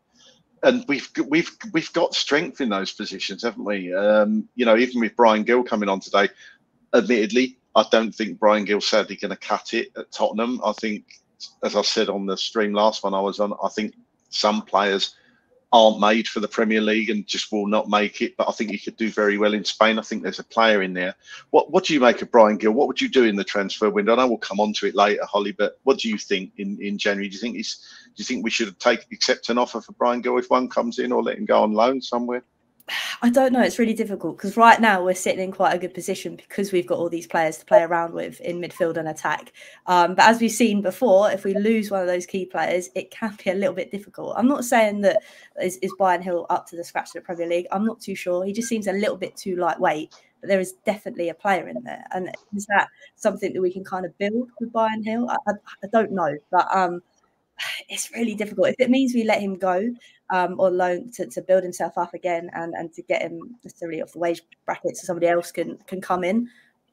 and we've we've we've got strength in those positions, haven't we? Um, you know, even with Bryan Gil coming on today, admittedly, I don't think Bryan Gil's sadly going to cut it at Tottenham. I think, as I said on the stream last one I was on, I think some players aren't made for the Premier League and just will not make it. But I think he could do very well in Spain. I think there's a player in there. What What do you make of Bryan Gil? What would you do in the transfer window? I know we'll come on to it later, Hollie. But what do you think in, in January? Do you think he's Do you think we should take accept an offer for Bryan Gil if one comes in, or let him go on loan somewhere? I don't know. It's really difficult because right now we're sitting in quite a good position because we've got all these players to play around with in midfield and attack. Um, but as we've seen before, if we lose one of those key players, it can be a little bit difficult. I'm not saying that is, is Bryan Gil up to the scratch of the Premier League. I'm not too sure. He just seems a little bit too lightweight. But there is definitely a player in there, and is that something that we can kind of build with Bryan Gil? I, I, I don't know, but um, it's really difficult. If it means we let him go um, or loan to, to build himself up again and, and to get him necessarily off the wage bracket so somebody else can can come in,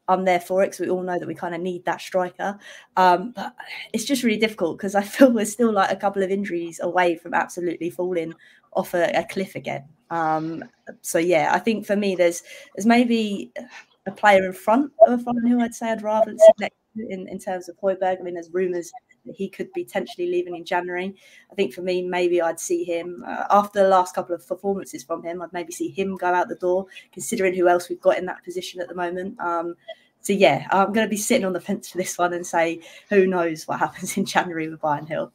I'm there for it because we all know that we kind of need that striker. Um, but it's just really difficult because I <laughs> feel we're still like a couple of injuries away from absolutely falling off a, a cliff again. Um, so yeah, I think for me, there's there's maybe a player in front of one who I'd say I'd rather sit next in, in terms of Højbjerg. I mean, there's rumours he could be potentially leaving in January. I think for me, maybe I'd see him uh, after the last couple of performances from him. I'd maybe see him go out the door, considering who else we've got in that position at the moment. Um, so yeah, I'm going to be sitting on the fence for this one and say who knows what happens in January with Bryan Gil.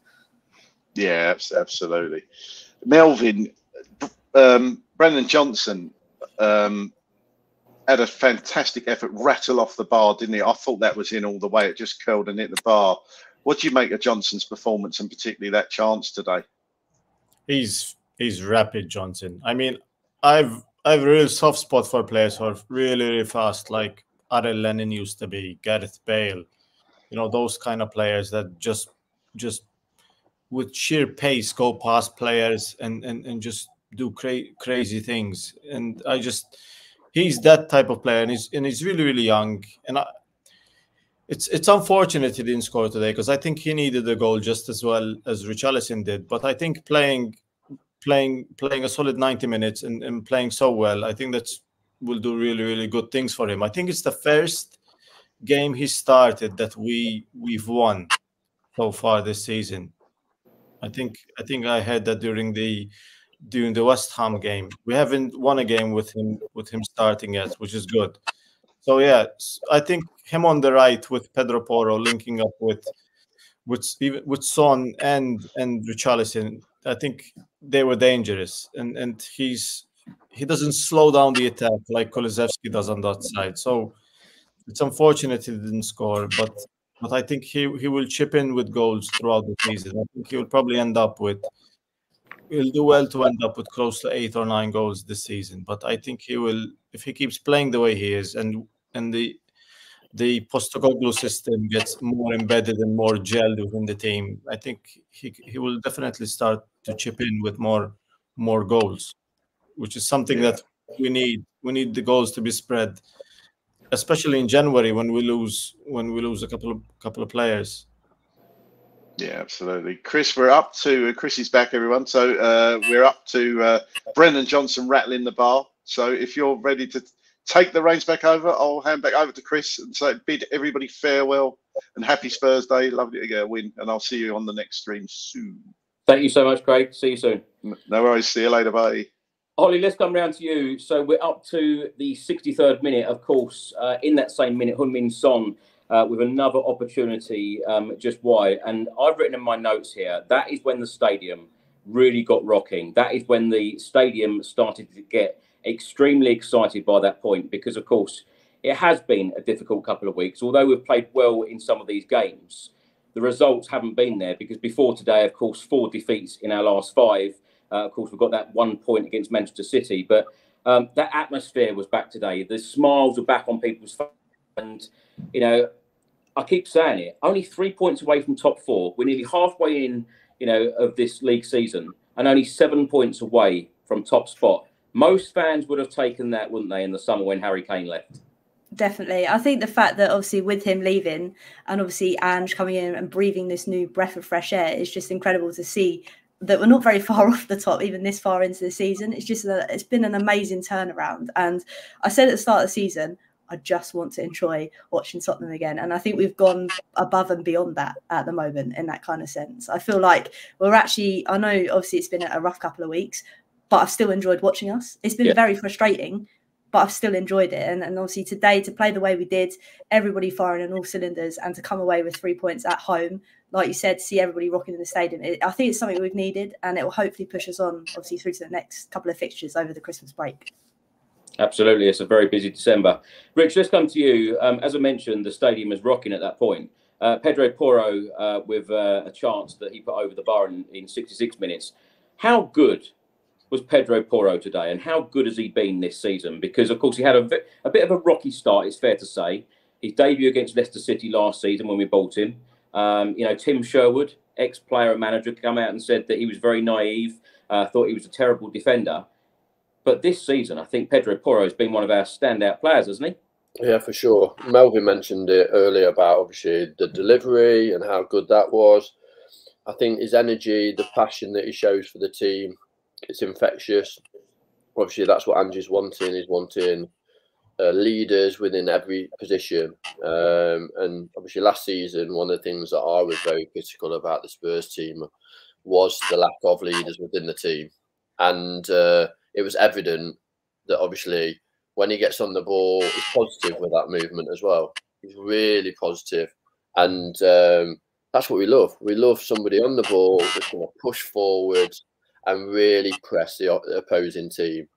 Yeah, absolutely. Melvyn, um, Brennan Johnson um, had a fantastic effort, rattle off the bar, didn't he? I thought that was in all the way. It just curled and hit the bar. What do you make of Johnson's performance and particularly that chance today? He's he's rapid, Johnson. I mean, I've I've a real soft spot for players who are really really fast, like Aaron Lennon used to be, Gareth Bale. You know those kind of players that just just with sheer pace go past players and and, and just do cra- crazy things. And I just he's that type of player, and he's and he's really really young. And I, it's it's unfortunate he didn't score today because I think he needed the goal just as well as Richarlison did. But I think playing playing playing a solid 90 minutes and, and playing so well, I think that's will do really really good things for him. I think it's the first game he started that we we've won so far this season. I think I think I had that during the during the West Ham game. We haven't won a game with him with him starting yet, which is good. So yeah, I think him on the right with Pedro Porro linking up with with with Son and and Richarlison. I think they were dangerous, and and he's he doesn't slow down the attack like Kulusevski does on that side. So it's unfortunate he didn't score, but but I think he he will chip in with goals throughout the season. I think he will probably end up with he'll do well to end up with close to eight or nine goals this season. But I think he will if he keeps playing the way he is and and the the Postecoglou system gets more embedded and more gelled within the team, I think he he will definitely start to chip in with more more goals, which is something yeah. that we need. We need the goals to be spread, especially in January when we lose when we lose a couple of couple of players. Yeah, absolutely. Chris, we're up to uh, Chris is back, everyone. So uh, we're up to uh, Brennan Johnson rattling the bar. So if you're ready to take the reins back over. I'll hand back over to Chris and say bid everybody farewell and happy Spurs Day. Lovely to get a win, and I'll see you on the next stream soon. Thank you so much, Craig. See you soon. No worries. See you later. Bye. Hollie, let's come round to you. So we're up to the 63rd minute, of course. Uh, in that same minute, Heung-min Son uh, with another opportunity um, just wide. And I've written in my notes here that is when the stadium really got rocking. That is when the stadium started to get extremely excited by that point because, of course, it has been a difficult couple of weeks. Although we've played well in some of these games, the results haven't been there because before today, of course, four defeats in our last five. Uh, of course, we've got that one point against Manchester City, but um, that atmosphere was back today. The smiles were back on people's faces, and you know, I keep saying it. Only three points away from top four. We're nearly halfway in, you know, of this league season, and only seven points away from top spot. Most fans would have taken that, wouldn't they, in the summer when Harry Kane left? Definitely. I think the fact that obviously with him leaving and obviously Ange coming in and breathing this new breath of fresh air is just incredible to see that we're not very <laughs> far off the top even this far into the season. It's just that it's been an amazing turnaround. And I said at the start of the season, I just want to enjoy watching Tottenham again. And I think we've gone above and beyond that at the moment in that kind of sense. I feel like we're actually, I know obviously it's been a rough couple of weeks, but I've still enjoyed watching us. It's been yeah. very frustrating, but I've still enjoyed it. And, and obviously today to play the way we did, everybody firing on all cylinders and to come away with three points at home, like you said, see everybody rocking in the stadium. It, I think it's something we've needed and it will hopefully push us on obviously through to the next couple of fixtures over the Christmas break. Absolutely. It's a very busy December. Rich, let's come to you. Um, as I mentioned, the stadium is rocking at that point. Uh, Pedro Porro uh, with uh, a chance that he put over the bar in, in 66 minutes. How good was Pedro Porro today, and how good has he been this season? Because of course he had a, a bit of a rocky start. It's fair to say. His debut against Leicester City last season when we bought him. Um, you know, Tim Sherwood, ex-player and manager, come out and said that he was very naive. Uh, thought he was a terrible defender. But this season, I think Pedro Porro has been one of our standout players, hasn't he? Yeah, for sure. Melvyn mentioned it earlier about obviously the delivery and how good that was. I think his energy, the passion that he shows for the team, it's infectious. Obviously, that's what Ange's wanting. He's wanting uh, leaders within every position. Um, and obviously, last season, one of the things that I was very critical about the Spurs team was the lack of leaders within the team. And uh, it was evident that obviously, when he gets on the ball, he's positive with that movement as well. He's really positive. And um, that's what we love. We love somebody on the ball that's going to push forward and really press the opposing team.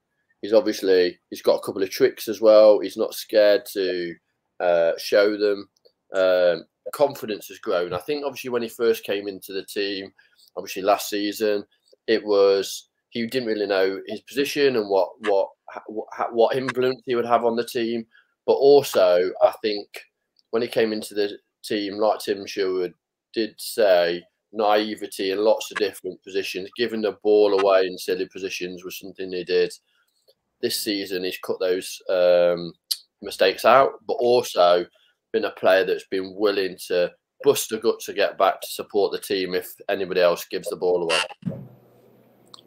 He's obviously he's got a couple of tricks as well. He's not scared to uh, show them. Um, confidence has grown. I think obviously when he first came into the team, obviously last season, it was he didn't really know his position and what what what, influence he would have on the team. But also, I think when he came into the team, like Tim Sherwood did say, naivety in lots of different positions. Giving the ball away in silly positions was something he did. This season, he's cut those um, mistakes out, but also been a player that's been willing to bust a gut to get back to support the team if anybody else gives the ball away.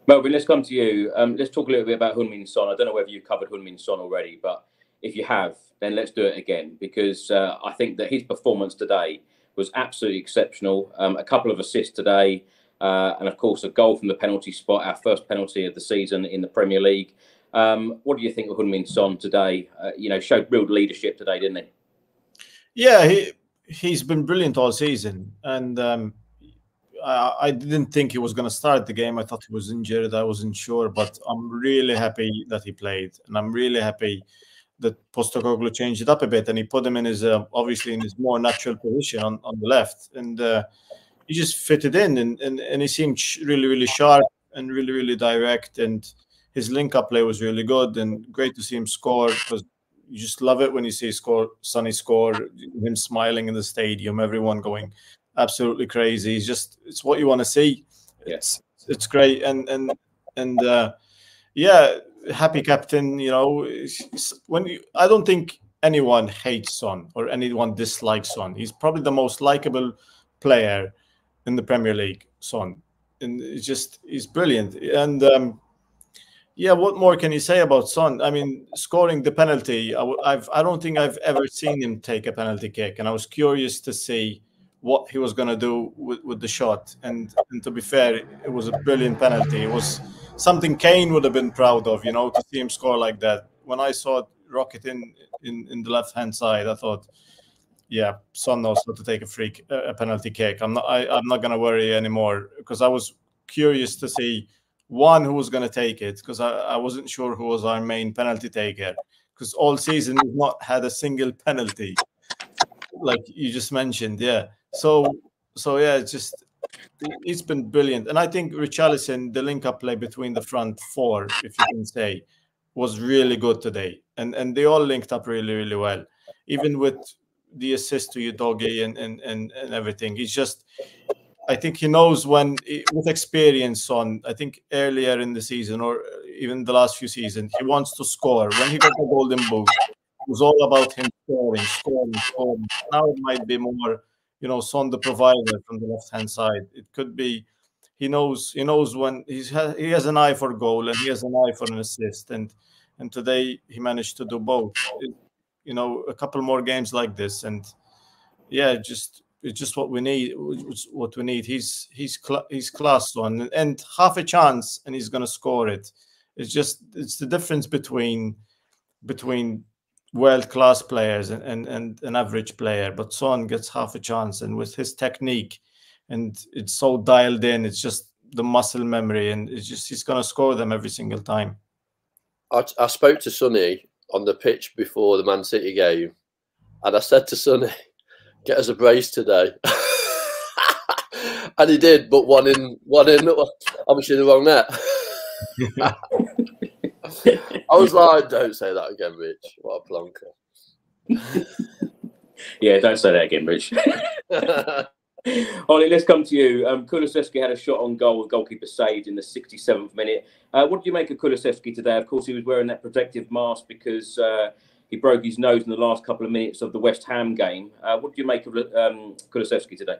Melvyn, let's come to you. Um, let's talk a little bit about Heung-min Son. I don't know whether you've covered Heung-min Son already, but if you have, then let's do it again because uh, I think that his performance today was absolutely exceptional. Um, a couple of assists today, uh, and of course a goal from the penalty spot, our first penalty of the season in the Premier League. Um, what do you think of Heung-min Son today? Uh, you know, showed real leadership today, didn't he? Yeah, he he's been brilliant all season, and um, I, I, didn't think he was going to start the game. I thought he was injured. I wasn't sure, but I'm really happy that he played, and I'm really happy that Postecoglou changed it up a bit and he put him in his uh, obviously in his more natural position on, on the left. And uh, he just fitted in and, and, and he seemed really really sharp and really really direct. And his link up play was really good and great to see him score because you just love it when you see score Sonny score him smiling in the stadium everyone going absolutely crazy. It's just it's what you want to see it's it's great. And and and uh, yeah happy captain. You know, when you, I don't think anyone hates Son or anyone dislikes Son. He's probably the most likable player in the Premier League. Son, and it's just he's brilliant. And um, yeah, what more can you say about Son? I mean, scoring the penalty. I, I've I don't think I've ever seen him take a penalty kick, and I was curious to see what he was going to do with, with the shot. And and to be fair, it was a brilliant penalty. It was something Kane would have been proud of, you know, to see him score like that. When I saw Rocket in in, in the left hand side, I thought, yeah, Son knows how to take a free a penalty kick. I'm not I, I'm not gonna worry anymore because I was curious to see one who was gonna take it because I, I wasn't sure who was our main penalty taker because all season he's not had a single penalty, like you just mentioned. Yeah. So so yeah, just it's been brilliant, and I think Richarlison, the link-up play between the front four, if you can say, was really good today, and and they all linked up really really well, even with the assist to Udogie and and and, and everything. He's just I think he knows when, with experience on, I think earlier in the season or even the last few seasons, he wants to score. When he got the golden boot, it was all about him scoring, scoring, scoring. Now it might be more, you know, Son the provider from the left hand side. It could be he knows he knows when he's he has an eye for goal and he has an eye for an assist. And and today he managed to do both. It, you know, a couple more games like this, and yeah, just it's just what we need. What we need. He's he's cl- he's class one, and half a chance, and he's going to score it. It's just it's the difference between between world class players and, and and an average player. But Son gets half a chance, and with his technique, and it's so dialed in. It's just the muscle memory, and it's just he's going to score them every single time. I, I spoke to Sonny on the pitch before the Man City game, and I said to Sonny get us a brace today. <laughs> and he did, but one in one in obviously the wrong net. <laughs> I was like, don't say that again, Rich. What a plonker. <laughs> yeah, don't say that again, Rich. <laughs> Ollie, let's come to you. Um, Kulusevski had a shot on goal, with goalkeeper saved in the 67th minute. Uh, what did you make of Kulusevski today? Of course, he was wearing that protective mask because uh, he broke his nose in the last couple of minutes of the West Ham game. Uh, what do you make of um, Kulusevski today?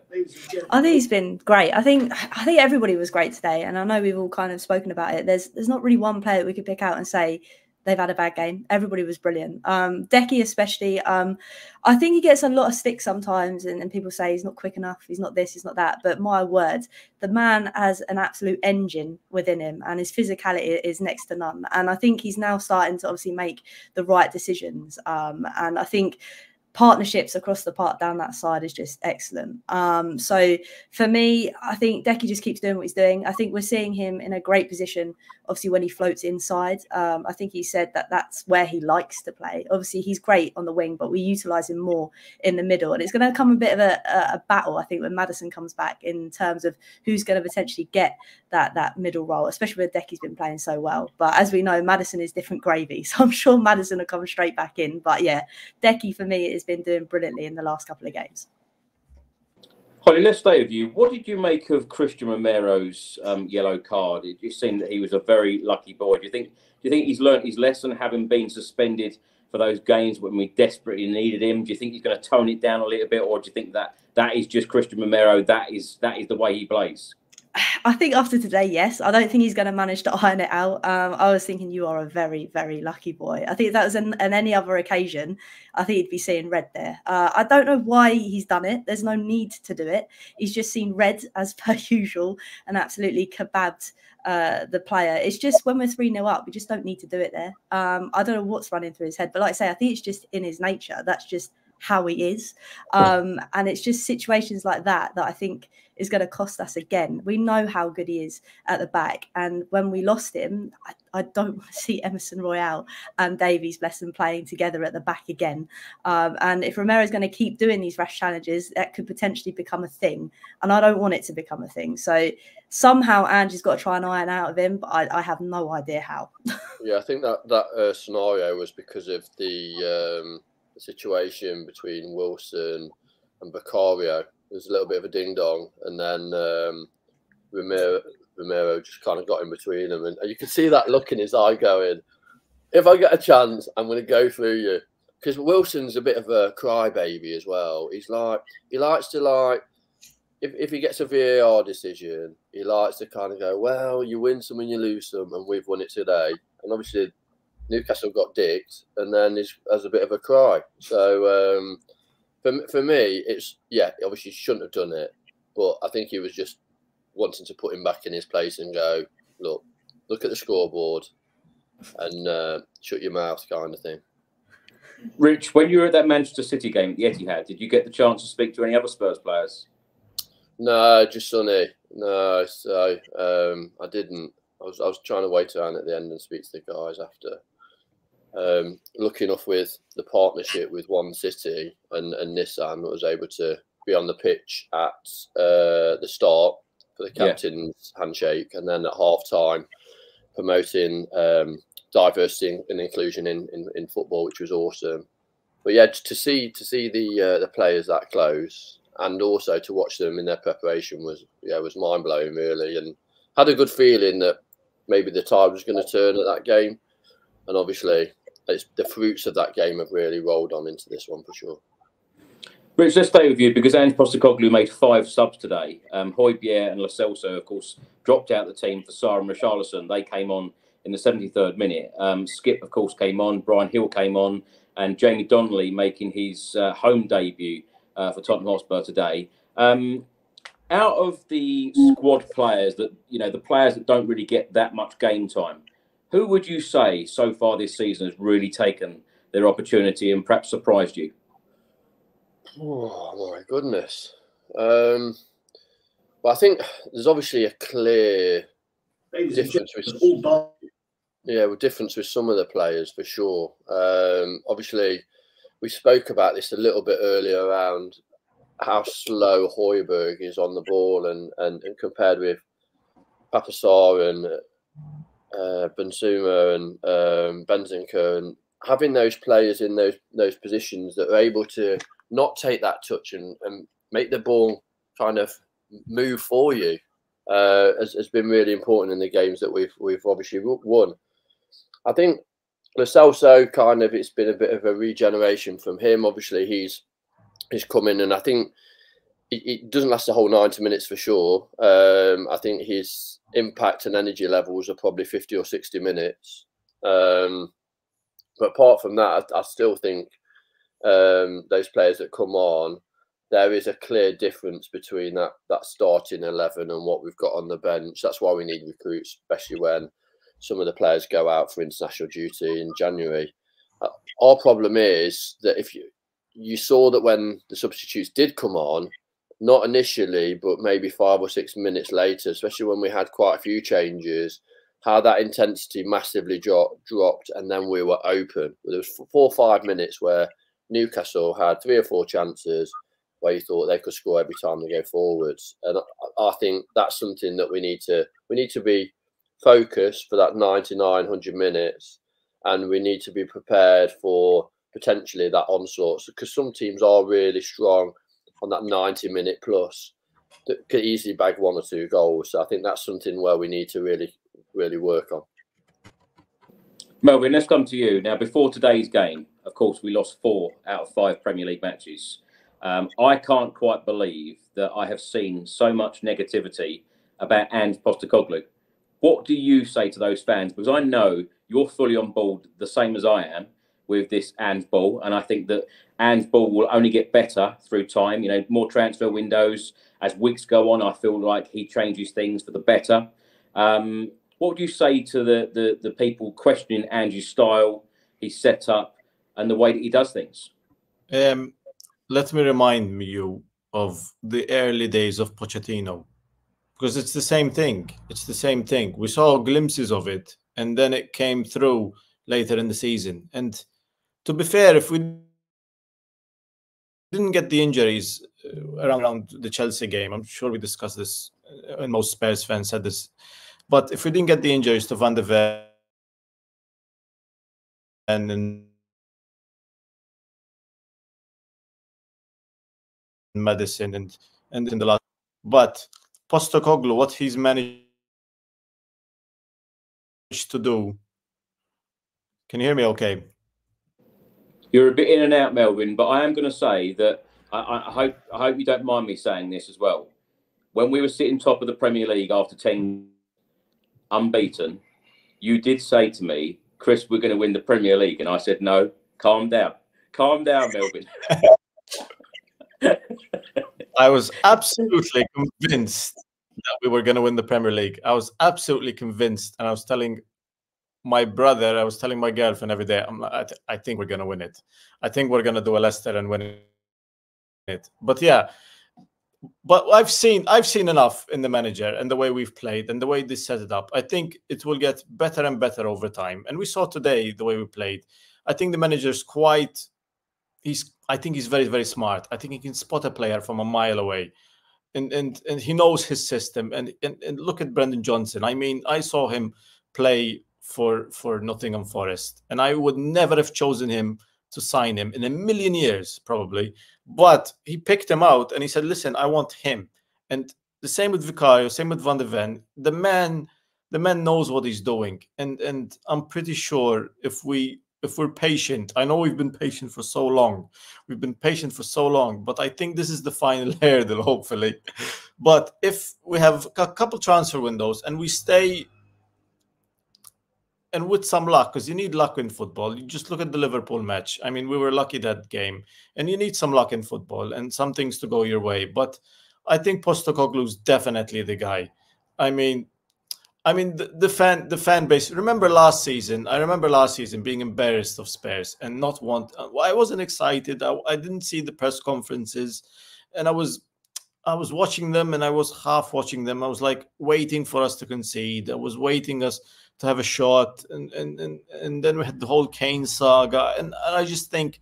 I think he's been great. I think I think everybody was great today, and I know we've all kind of spoken about it. There's there's not really one player that we could pick out and say they've had a bad game. Everybody was brilliant. Um, Decky especially. Um, I think he gets a lot of stick sometimes, and, and, people say he's not quick enough. He's not this. He's not that. But my word, the man has an absolute engine within him, and his physicality is next to none. And I think he's now starting to obviously make the right decisions. Um, and I think partnerships across the park down that side is just excellent. Um, so for me, I think Decky just keeps doing what he's doing. I think we're seeing him in a great position. Obviously, when he floats inside, um, I think he said that that's where he likes to play. Obviously, he's great on the wing, but we utilise him more in the middle, and it's going to come a bit of a, a, battle. I think when Maddison comes back in terms of who's going to potentially get that that middle role, especially with Decky's been playing so well. But as we know, Maddison is different gravy, <laughs> so I'm sure Maddison will come straight back in. But yeah, Decky for me has been doing brilliantly in the last couple of games. Hollie, let's stay with you. What did you make of Christian Romero's um, yellow card? It just seemed that he was a very lucky boy. Do you think? Do you think he's learnt his lesson, having been suspended for those games when we desperately needed him? Do you think he's going to tone it down a little bit, or do you think that that is just Christian Romero? That is that is the way he plays. I think after today, yes. I don't think he's going to manage to iron it out. Um, I was thinking you are a very, very lucky boy. I think if that was an, an any other occasion, I think he'd be seeing red there. Uh, I don't know why he's done it. There's no need to do it. He's just seen red <laughs> as per usual and absolutely kebabbed uh, the player. It's just when we're 3 0 up, we just don't need to do it there. Um, I don't know what's running through his head, but like I say, I think it's just in his nature. That's just how he is. Um, and it's just situations like that that I think is going to cost us again. We know how good he is at the back. And when we lost him, I, I don't <laughs> want to see Emerson Royal and Davies Blesson playing together at the back again. Um, and if Romero is going to keep doing these rash challenges, that could potentially become a thing. And I don't want it to become a thing. So somehow Ange's got to try and iron out of him, but I, I have no idea how. <laughs> yeah, I think that that uh, scenario was because of the. Um situation between Wilson and Bukayo. There's a little bit of a ding dong, and then um, Romero, Romero just kind of got in between them, and you can see that look in his eye going, "If I get a chance, I'm going to go through you." Because Wilson's a bit of a crybaby as well. He's like he likes to like if, if he gets a VAR decision, he likes to kind of go, "Well, you win some and you lose some, and we've won it today." And obviously, Newcastle got dicked, and then he's has a bit of a cry. So um, for for me, it's yeah, obviously shouldn't have done it, but I think he was just wanting to put him back in his place and go, look, look at the scoreboard, and uh, shut your mouth, kind of thing. Rich, when you were at that Manchester City game, the Etihad, did you get the chance to speak to any other Spurs players? No, just Sonny. No, so um, I didn't. I was I was trying to wait around at the end and speak to the guys after Um, lucky enough with the partnership with One City and, and Nissan, was able to be on the pitch at uh, the start for the captain's yeah. handshake, and then at half time promoting um, diversity and inclusion in, in, in football, which was awesome. But yeah, to see to see the uh, the players that close and also to watch them in their preparation was yeah was mind blowing really, and had a good feeling that maybe the tide was going to turn at that game, and obviously it's the fruits of that game have really rolled on into this one for sure. Rich, let's stay with you because Ange Postecoglou made five subs today. Um, Højbjerg and Celso, of course, dropped out the team for Sarr and Richarlison. They came on in the 73rd minute. Um, Skipp, of course, came on. Bryan Gil came on. And Jamie Donley making his uh, home debut uh, for Tottenham Hotspur today. Um, out of the squad players that, you know, the players that don't really get that much game time, who would you say so far this season has really taken their opportunity and perhaps surprised you? Oh my goodness. Um, well, I think there's obviously a clear difference with all yeah, well, difference with some of the players for sure. Um, obviously, we spoke about this a little bit earlier around how slow Højbjerg is on the ball, and and, and compared with Pape Sarr and uh, Bissouma and um, Bentancur, and having those players in those those positions that are able to not take that touch and, and make the ball kind of move for you uh, has, has been really important in the games that we've we've obviously won. I think Lo Celso kind of it's been a bit of a regeneration from him. Obviously, he's he's coming, and I think it, it doesn't last the whole ninety minutes for sure. Um, I think his impact and energy levels are probably fifty or sixty minutes. Um, but apart from that, I, I still think um, those players that come on, there is a clear difference between that that starting eleven and what we've got on the bench. That's why we need recruits, especially when some of the players go out for international duty in January. Uh, our problem is that if you you saw that when the substitutes did come on, not initially, but maybe five or six minutes later, especially when we had quite a few changes, how that intensity massively dropped, dropped, and then we were open. There was four or five minutes where Newcastle had three or four chances where you thought they could score every time they go forwards, and I think that's something that we need to we need to be focused for that 99 100 minutes, and we need to be prepared for potentially that onslaught because some teams are really strong on that 90 minute plus that could easily bag one or two goals. So I think that's something where we need to really really work on. Melvyn, let's come to you now. Before today's game, of course, we lost four out of five Premier League matches. Um, I can't quite believe that I have seen so much negativity about Ange Postecoglou. What do you say to those fans? Because I know you're fully on board, the same as I am, with this Ange ball, and I think that Ange ball will only get better through time. You know, more transfer windows as weeks go on. I feel like he changes things for the better. Um, what would you say to the, the the people questioning Ange's style, his setup, and the way that he does things? Um, let me remind you of the early days of Pochettino, because it's the same thing. It's the same thing. We saw glimpses of it, and then it came through later in the season. And to be fair, if we didn't get the injuries uh, around, the Chelsea game, I'm sure we discussed this, uh, and most Spurs fans said this. But if we didn't get the injuries to Van de Ven and Maddison and and in the last. But Postecoglou, what he's managed to do. Can you hear me? Okay. You're a bit in and out, Melvyn, but I am going to say that I, I hope I hope you don't mind me saying this as well. When we were sitting top of the Premier League after ten unbeaten, you did say to me, "Chris, we're going to win the Premier League," and I said, "No, calm down, calm down, Melvyn." <laughs> I was absolutely convinced that we were going to win the Premier League. I was absolutely convinced, and I was telling my brother, I was telling my girlfriend every day, I'm, I, th- I think we're going to win it. I think we're going to do a Leicester and win it. But yeah, but I've seen I've seen enough in the manager and the way we've played and the way they set it up. I think it will get better and better over time. And we saw today the way we played. I think the manager's quite he's I think he's very, very smart. I think he can spot a player from a mile away. And and and he knows his system. And and, and look at Brennan Johnson. I mean, I saw him play for for Nottingham Forest, and I would never have chosen him to sign him in a million years, probably. But he picked him out and he said, "Listen, I want him." And the same with Vicario, same with Van de Ven. The man, the man knows what he's doing, and and I'm pretty sure if we if we're patient, I know we've been patient for so long. We've been patient for so long, but I think this is the final <laughs> hurdle, hopefully. But if we have a couple transfer windows and we stay and with some luck, because you need luck in football. You just look at the Liverpool match. I mean, we were lucky that game, and you need some luck in football and some things to go your way. But I think is definitely the guy. I mean, I mean the, the, fan the fan base. Remember last season? I remember last season being embarrassed of Spurs and not want. Uh, I wasn't excited. I, I didn't see the press conferences, and I was I was watching them and I was half watching them. I was like waiting for us to concede. I was waiting us to have a shot, and and and, and then we had the whole Kane saga, and, and I just think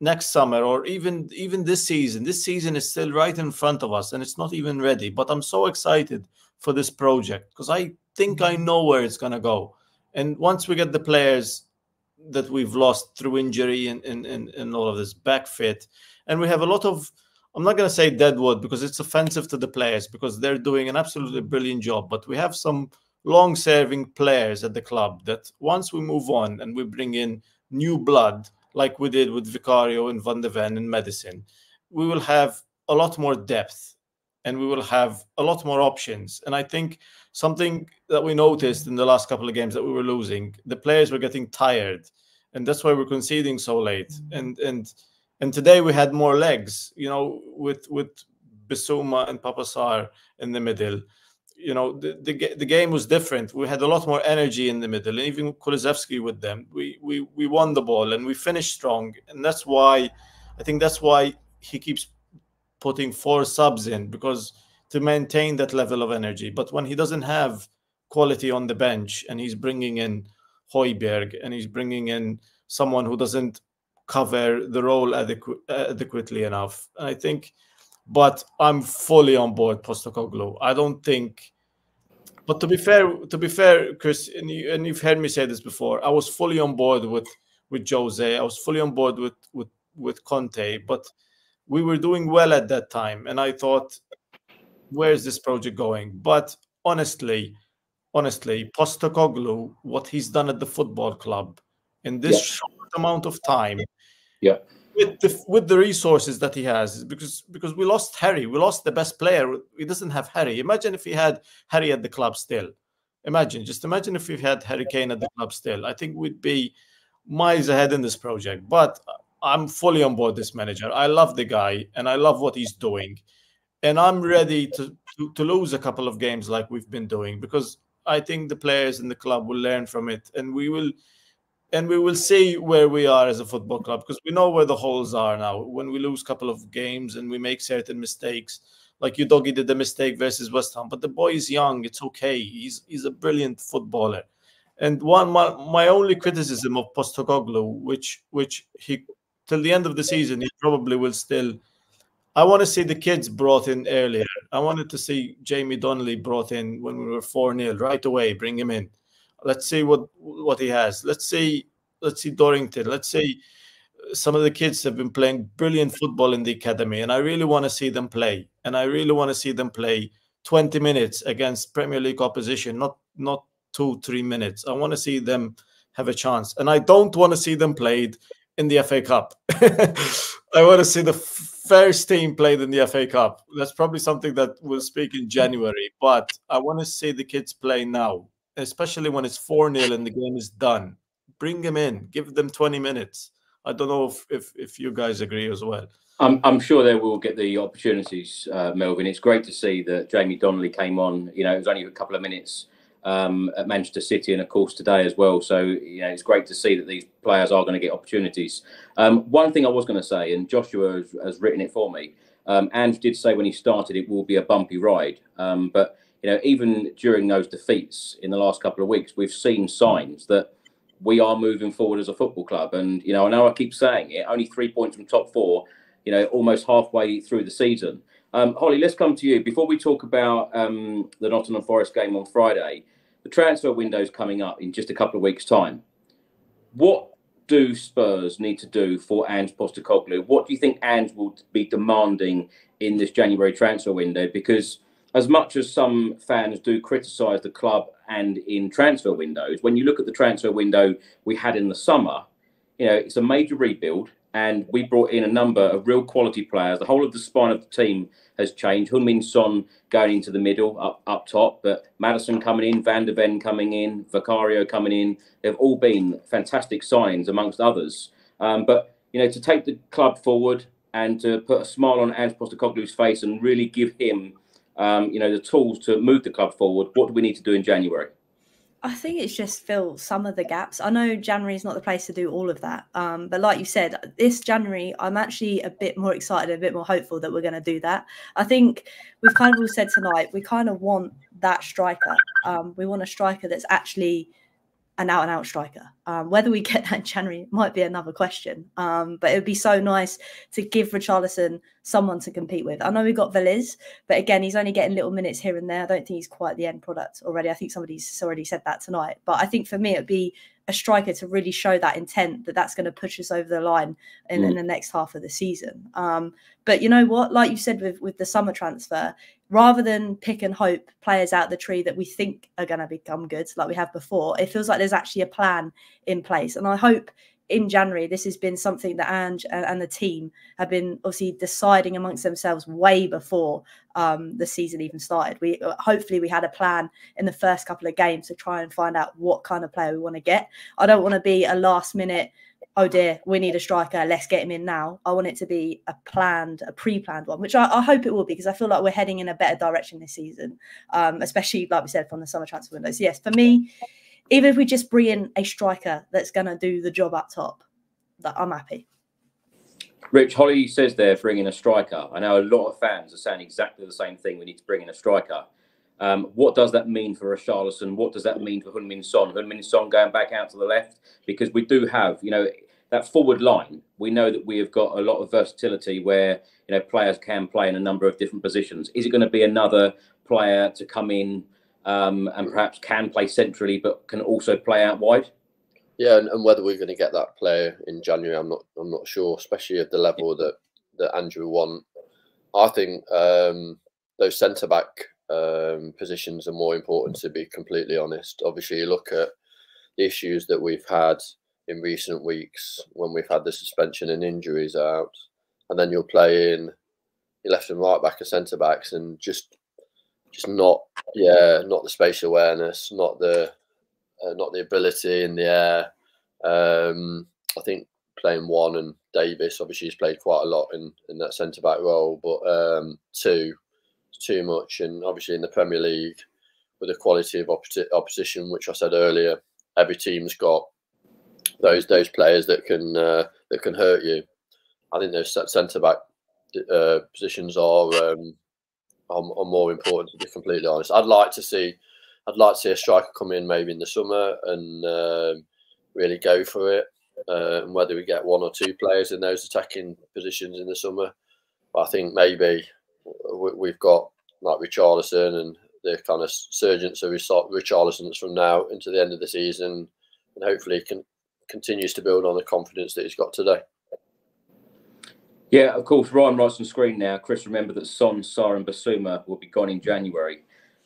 next summer or even even this season, this season is still right in front of us, and it's not even ready. But I'm so excited for this project because I think I mm-hmm. know where it's gonna go, and once we get the players that we've lost through injury and and, and, and all of this back fit, and we have a lot of I'm not going to say deadwood because it's offensive to the players because they're doing an absolutely brilliant job. But we have some long serving players at the club that once we move on and we bring in new blood, like we did with Vicario and Van de Ven and Maddison, we will have a lot more depth and we will have a lot more options. And I think something that we noticed in the last couple of games that we were losing, the players were getting tired. And that's why we're conceding so late. Mm-hmm. And and and today we had more legs, you know, with with Bissouma and Pape Sarr in the middle you know the, the, the game was different. We had a lot more energy in the middle, and even Kulusevski with them. We we we won the ball and we finished strong, and that's why I think that's why he keeps putting four subs in because to maintain that level of energy. But when he doesn't have quality on the bench and he's bringing in Højbjerg and he's bringing in someone who doesn't cover the role adequ- adequately enough, I think but I'm fully on board Postecoglou. I don't think. But to be fair, to be fair, Chris, and, you, and you've heard me say this before, I was fully on board with with Jose. I was fully on board with with with Conte, but we were doing well at that time, and I thought, where's this project going? But honestly, honestly, Postecoglou, what he's done at the football club in this yeah. short amount of time, yeah, with the with the resources that he has because because we lost Harry, we lost the best player. He doesn't have Harry. Imagine if he had Harry at the club still. Imagine, just imagine if we had Harry Kane at the club still. I think we'd be miles ahead in this project. But I'm fully on board this manager. I love the guy and I love what he's doing, and I'm ready to to, to lose a couple of games like we've been doing because I think the players in the club will learn from it, and we will and we will see where we are as a football club because we know where the holes are now. When we lose a couple of games and we make certain mistakes, like Udogie did the mistake versus West Ham, but the boy is young. It's okay. He's he's a brilliant footballer. And one my, my only criticism of Postecoglou, which which he till the end of the season he probably will still. I want to see the kids brought in earlier. I wanted to see Jamie Donley brought in when we were four 0 right away. Bring him in Let's see what what he has. Let's see let's see Dorrington. Let's see some of the kids have been playing brilliant football in the academy, and I really want to see them play. And I really want to see them play 20 minutes against Premier League opposition, not not two, three minutes. I want to see them have a chance. And I don't want to see them played in the FA Cup. <laughs> I want to see the first team played in the FA Cup. That's probably something that we'll speak in January, but I want to see the kids play now especially when it's 4 0 and the game is done. Bring them in, give them 20 minutes. I don't know if, if, if you guys agree as well. I'm, I'm sure they will get the opportunities, uh, Melvyn. It's great to see that Jamie Donley came on. You know, it was only a couple of minutes um, at Manchester City and, of course, today as well. So, you know, it's great to see that these players are going to get opportunities. Um, one thing I was going to say, and Joshua has, has written it for me, Um, Ange did say when he started it will be a bumpy ride, um, but you know even during those defeats in the last couple of weeks, we've seen signs that we are moving forward as a football club. And you know I know I keep saying it, only three points from top four, you know almost halfway through the season. Um, Hollie, let's come to you before we talk about um, the Nottingham Forest game on Friday. The transfer window is coming up in just a couple of weeks' time. What do Spurs need to do for Ange Postecoglou? What do you think Ange will be demanding in this January transfer window? Because as much as some fans do criticise the club and in transfer windows, when you look at the transfer window we had in the summer, you know it's a major rebuild, and we brought in a number of real quality players. The whole of the spine of the team has changed. Heung-min Son going into the middle, up up top, but Maddison coming in, Van de Ven coming in, Vicario coming in. They've all been fantastic signings amongst others. Um, but you know, to take the club forward and to put a smile on Ange Postecoglou's face and really give him, um, you know, the tools to move the club forward. What do we need to do in January? I think it's just fill some of the gaps. I know January is not the place to do all of that, um, but like you said, this January I'm actually a bit more excited, a bit more hopeful that we're going to do that. I think we've kind of all said tonight we kind of want that striker. Um, we want a striker that's actually an out and out striker. Um, whether we get that in January might be another question. Um, but it would be so nice to give Richarlison someone to compete with. I know we got Veliz, but again, he's only getting little minutes here and there. I don't think he's quite the end product already. I think somebody's already said that tonight. But I think for me, it'd be a striker to really show that intent that that's going to push us over the line in, mm. in the next half of the season. Um, but you know what? Like you said with with the summer transfer, rather than pick and hope players out the tree that we think are going to become good, like we have before, it feels like there's actually a plan in place. And I hope in January, this has been something that Ange and, the team have been obviously deciding amongst themselves way before um, the season even started. We hopefully we had a plan in the first couple of games to try and find out what kind of player we want to get. I don't want to be a last minute oh dear, we need a striker, let's get him in now. I want it to be a planned, a pre-planned one, which I, I hope it will be because I feel like we're heading in a better direction this season, um, especially like we said from the summer transfer window. So yes, for me, even if we just bring in a striker that's going to do the job up top, that I'm happy. Rich Hollie says there, bring in a striker. I know a lot of fans are saying exactly the same thing. We need to bring in a striker. Um, what does that mean for Richarlison? What does that mean for Heung-min Son? Heung-min Son going back out to the left because we do have, you know, that forward line. We know that we have got a lot of versatility where you know players can play in a number of different positions. Is it going to be another player to come in um, and perhaps can play centrally but can also play out wide? Yeah, and, and, whether we're going to get that player in January, I'm not. I'm not sure, especially at the level that that Ange want. I think um, those centre back um, positions are more important. To be completely honest, obviously, you look at the issues that we've had in recent weeks when we've had the suspension and injuries out, and then you're playing your left and right back and centre backs, and just just not yeah, not the spatial awareness, not the uh, not the ability in the air. Um, I think playing one and Davies obviously he's played quite a lot in in that centre back role, but um, two too much, and obviously in the Premier League with the quality of opposition, which I said earlier, every team's got those those players that can uh, that can hurt you. I think those centre back uh, positions are, um, are, are more important. To be completely honest, I'd like to see I'd like to see a striker come in maybe in the summer and um, really go for it. Uh, and whether we get one or two players in those attacking positions in the summer, but I think maybe we've got like Richarlison and the kind of surgence of Richarlison's from now into the end of the season, and hopefully can continues to build on the confidence that he's got today. Yeah, of course. Ryan writes on screen now. Chris, remember that Son, Sarr, and Bissouma will be gone in January.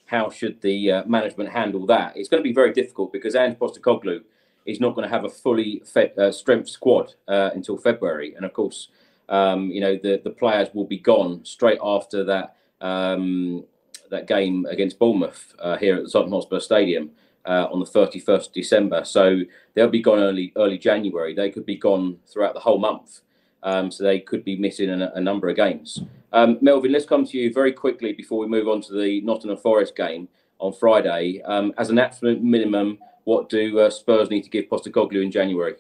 How should the uh, management handle that? It's going to be very difficult because Ange Postecoglou is not going to have a fully uh, strength squad uh, until February, and of course, um, you know the the players will be gone straight after that um, that game against Bournemouth uh, here at the Tottenham Hotspur Stadium uh, on the 31st December. So they'll be gone early early January. They could be gone throughout the whole month. Um, so they could be missing a, a number of games. Um, Melvyn, let's come to you very quickly before we move on to the Nottingham Forest game on Friday. Um, as an absolute minimum, what do uh, Spurs need to give Postecoglou in January?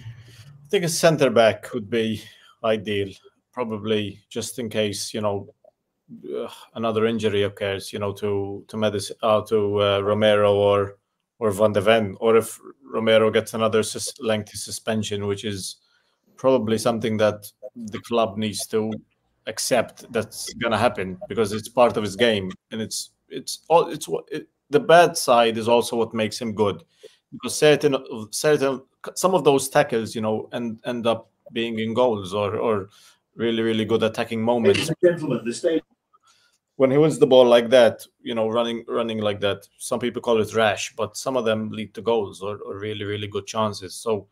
I think a centre back would be ideal. Probably just in case you know uh, another injury occurs, you know, to to Medis, uh, to uh, Romero or or Van de Ven, or if Romero gets another sus- lengthy suspension, which is probably something that the club needs to accept that's going to happen because it's part of his game. And it's it's all it's it, the bad side is also what makes him good. Because certain certain some of those tackles you know and end up being in goals or or really really good attacking moments gentlemen the stage when he wins the ball like that you know running running like that some people call it rash but some of them lead to goals or, or really really good chances so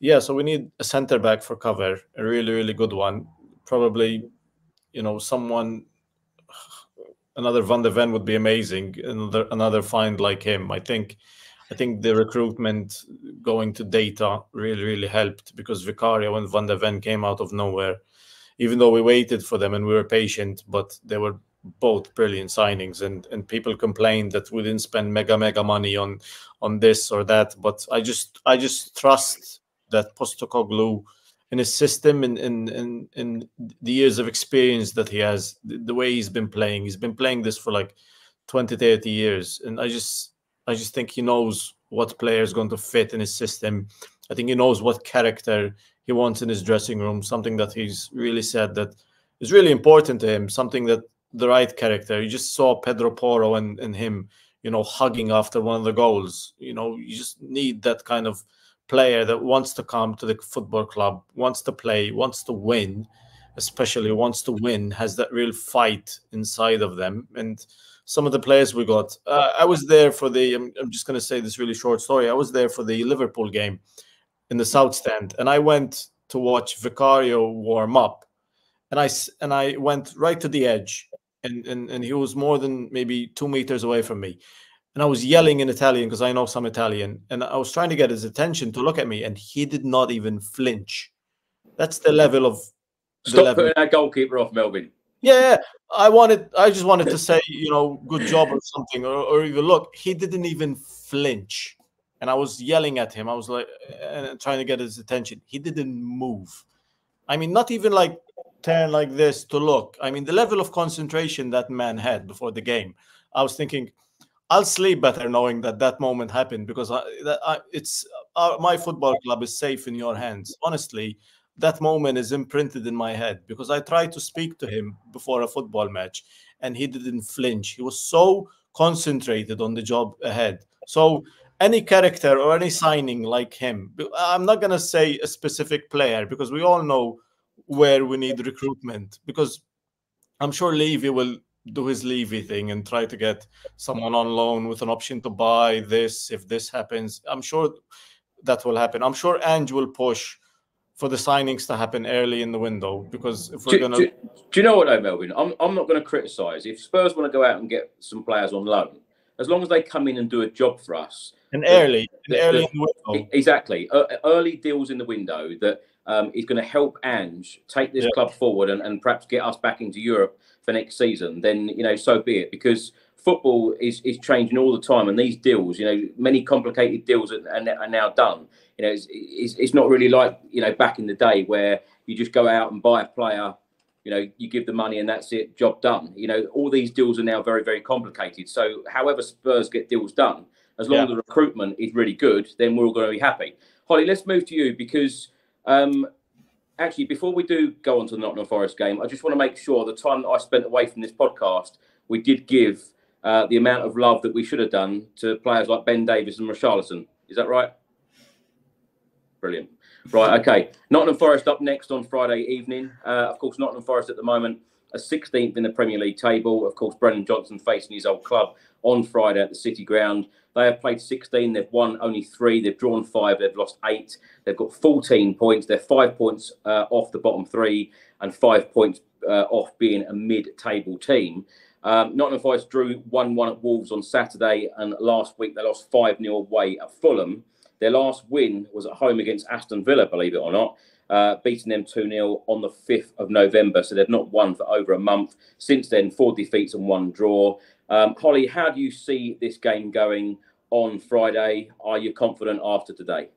yeah so we need a center back for cover a really really good one probably you know someone another Van de Ven would be amazing. Another another find like him. I think I think the recruitment going to data really really helped because Vicario and Van de Ven came out of nowhere. Even though we waited for them and we were patient, but they were both brilliant signings. And and people complained that we didn't spend mega mega money on on this or that. But i just i just trust that Postecoglou in his system and in, in in the years of experience that he has the, the, way he's been playing he's been playing this for like 20 30 years. And i just i just think he knows what player is going to fit in his system. I think he knows what character he wants in his dressing room something that he's really said that is really important to him something that the right character you just saw pedro porro and, and him you know hugging after one of the goals you know you just need that kind of player that wants to come to the football club, wants to play, wants to win, especially wants to win, has that real fight inside of them. And some of the players we got, uh, I was there for the, I'm, I'm just going to say this really short story. I was there for the Liverpool game in the South Stand, and I went to watch Vicario warm up. And I, and I went right to the edge, and, and, and he was more than maybe two meters away from me and I was yelling in Italian because I know some Italian, and I was trying to get his attention to look at me, and he did not even flinch. That's the level of. Stop level. putting that goalkeeper off, Melvyn. Yeah, I wanted. I just wanted to say, you know, good job or something, or, or even look. He didn't even flinch, and I was yelling at him. I was like, and trying to get his attention. He didn't move. I mean, not even like turn like this to look. I mean, the level of concentration that man had before the game. I was thinking I'll sleep better knowing that that moment happened because I, that I, it's uh, my football club is safe in your hands. Honestly, that moment is imprinted in my head because I tried to speak to him before a football match and he didn't flinch. He was so concentrated on the job ahead. So any character or any signing like him, I'm not going to say a specific player because we all know where we need recruitment because I'm sure Levy will do his Levy thing and try to get someone on loan with an option to buy this if this happens. I'm sure that will happen. I'm sure Ange will push for the signings to happen early in the window because if we're do, gonna do, do, you know what though, Melvyn? I'm I'm not gonna criticise. If Spurs want to go out and get some players on loan, as long as they come in and do a job for us. And early, the, early the, in the window. Exactly. Uh, early deals in the window that um, is going to help Ange take this yeah. club forward and, and perhaps get us back into Europe for next season, then you know so be it. Because football is is changing all the time, and these deals, you know, many complicated deals are, are now done. You know, it's, it's, it's not really like you know back in the day where you just go out and buy a player. You know, you give the money and that's it, job done. You know, all these deals are now very, very complicated. So, however Spurs get deals done, as long yeah. as the recruitment is really good, then we're all going to be happy. Hollie, let's move to you because um, actually, before we do go on to the Nottingham Forest game, I just want to make sure the time that I spent away from this podcast, we did give uh, the amount of love that we should have done to players like Ben Davies and Richarlison. Is that right? Brilliant. Right, okay. Nottingham Forest up next on Friday evening. Uh, of course, Nottingham Forest at the moment are 16th in the Premier League table. Of course, Brennan Johnson facing his old club on Friday at the City Ground. They have played 16. They've won only three. They've drawn five. They've lost eight. They've got 14 points. They're five points uh, off the bottom three and five points uh, off being a mid-table team. Um, Nottingham Forest drew 1 1 at Wolves on Saturday, and last week they lost 5 0 away at Fulham. Their last win was at home against Aston Villa, believe it or not, uh, beating them 2 0 on the 5th of November. So they've not won for over a month. Since then, four defeats and one draw. Um, Hollie, how do you see this game going on Friday? Are you confident after today?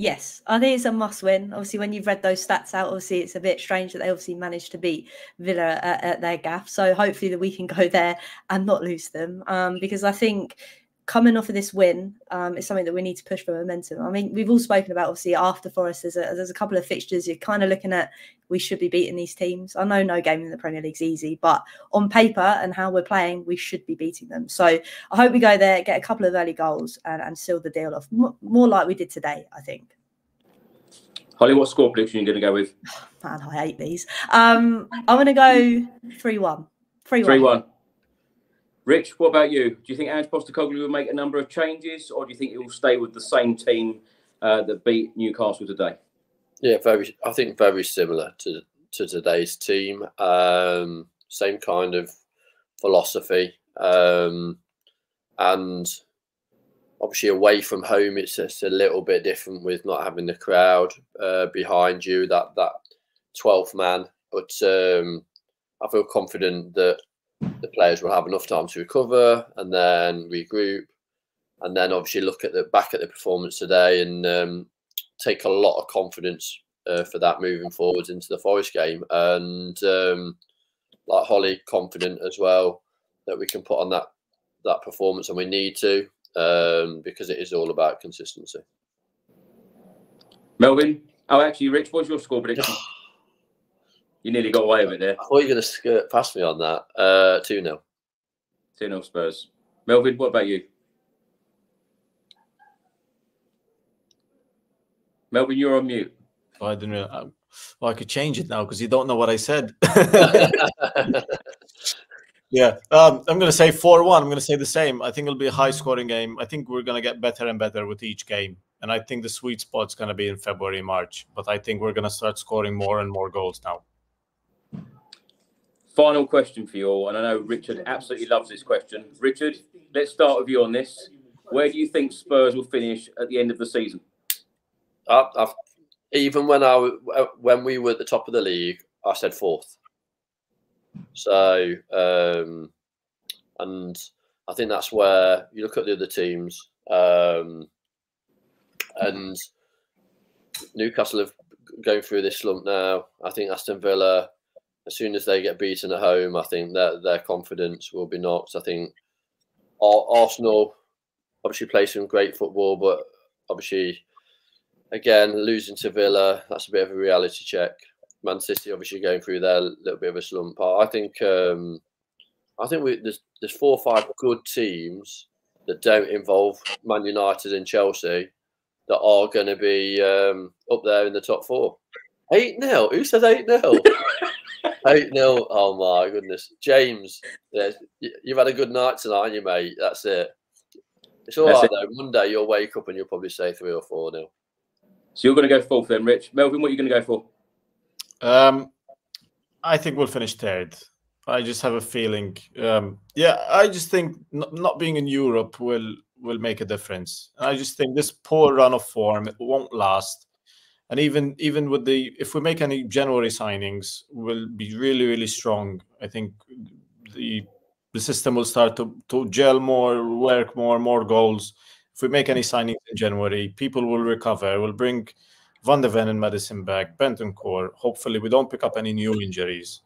Yes, I think it's a must win. Obviously, when you've read those stats out, obviously it's a bit strange that they obviously managed to beat Villa at, at their gaff. So hopefully that we can go there and not lose them. Um, because I think coming off of this win um, is something that we need to push for momentum. I mean, we've all spoken about obviously after Forest. There's a, there's a couple of fixtures you're kind of looking at. We should be beating these teams. I know no game in the Premier League's easy, but on paper and how we're playing, we should be beating them. So I hope we go there, get a couple of early goals, and, and seal the deal off more like we did today. I think. Hollie, what score prediction are you going to go with? <sighs> Man, I hate these. Um, I'm going to go 3 1. 3 1. Rich, what about you? Do you think Ange Postecoglou will make a number of changes, or do you think he will stay with the same team uh, that beat Newcastle today? Yeah, very. I think very similar to to today's team. Um, same kind of philosophy, um, and obviously away from home, it's just a little bit different with not having the crowd uh, behind you. That that twelfth man, but um, I feel confident that players will have enough time to recover and then regroup, and then obviously look at the back at the performance today and um, take a lot of confidence uh, for that moving forwards into the Forest game. And um, like Hollie, confident as well that we can put on that that performance, and we need to um, because it is all about consistency. Melvyn, oh, actually, Rich, what's your score prediction? <laughs> You nearly got away with it there. I thought you were going to skirt past me on that. Uh, 2 0. 2 0 Spurs. Melvyn, what about you? Melvyn, you're on mute. Oh, I didn't. Really, well, I could change it now because you don't know what I said. <laughs> yeah, um, I'm going to say 4 1. I'm going to say the same. I think it'll be a high scoring game. I think we're going to get better and better with each game. And I think the sweet spot's going to be in February, March. But I think we're going to start scoring more and more goals now. Final question for you all, and I know Richard absolutely loves this question. Richard, let's start with you on this. Where do you think Spurs will finish at the end of the season? I, I've, even when I when we were at the top of the league, I said fourth. So, um, and I think that's where you look at the other teams, um, and Newcastle have going through this slump now. I think Aston Villa as soon as they get beaten at home, I think that their confidence will be knocked. I think Arsenal obviously play some great football, but obviously, again, losing to Villa, that's a bit of a reality check. Man City obviously going through their little bit of a slump. I think um, I think we, there's there's four or five good teams that don't involve Man United and Chelsea that are going to be um, up there in the top four. Eight 0 Who said eight 0 <laughs> Eight 0 Oh my goodness, James, you've had a good night tonight, you mate. That's it. It's all That's right it. though. Monday you'll wake up and you'll probably say three or four nil. So you're going to go fourth then, Rich. Melvyn, what are you going to go for? Um, I think we'll finish third. I just have a feeling. Um, yeah, I just think not, not being in Europe will will make a difference. I just think this poor run of form it won't last and even even with the if we make any January signings, will be really really strong. I think the the system will start to, to gel more, work more, more goals. If we make any signings in January, people will recover. We'll bring Van de Ven and Maddison back, Bentancur. Hopefully, we don't pick up any new injuries.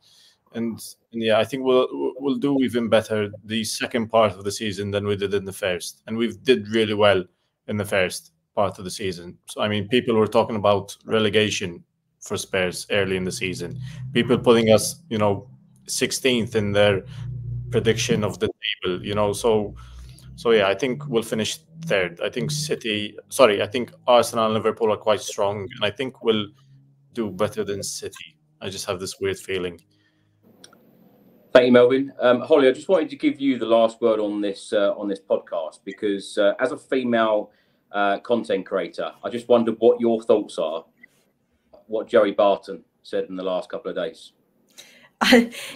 And, and, yeah, I think we'll we'll do even better the second part of the season than we did in the first. And we've did really well in the first part of the season. So I mean, people were talking about relegation for Spurs early in the season. People putting us, you know, 16th in their prediction of the table. You know, so so yeah, I think we'll finish third. I think City, sorry, I think Arsenal and Liverpool are quite strong, and I think we'll do better than City. I just have this weird feeling. Thank you, Melvyn. Um, Hollie, I just wanted to give you the last word on this uh, on this podcast because uh, as a female uh, content creator. I just wondered what your thoughts are, what Joey Barton said in the last couple of days. <laughs>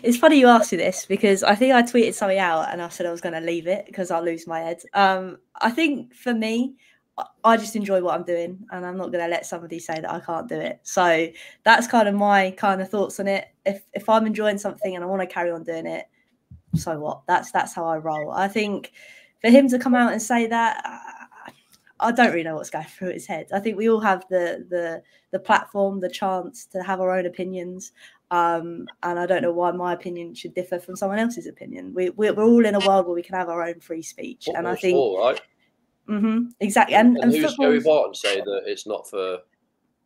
it's funny you asked me this because I think I tweeted something out and I said I was going to leave it because I'll lose my head. Um, I think for me, I just enjoy what I'm doing and I'm not going to let somebody say that I can't do it. So that's kind of my kind of thoughts on it. If if I'm enjoying something and I want to carry on doing it, so what? That's that's how I roll. I think for him to come out and say that I don't really know what's going through his head. I think we all have the the the platform, the chance to have our own opinions. Um, and I don't know why my opinion should differ from someone else's opinion. We, we're, we're all in a world where we can have our own free speech, Football's and I think all right. hmm exactly. And, And, and who's Joey Barton say that it's not for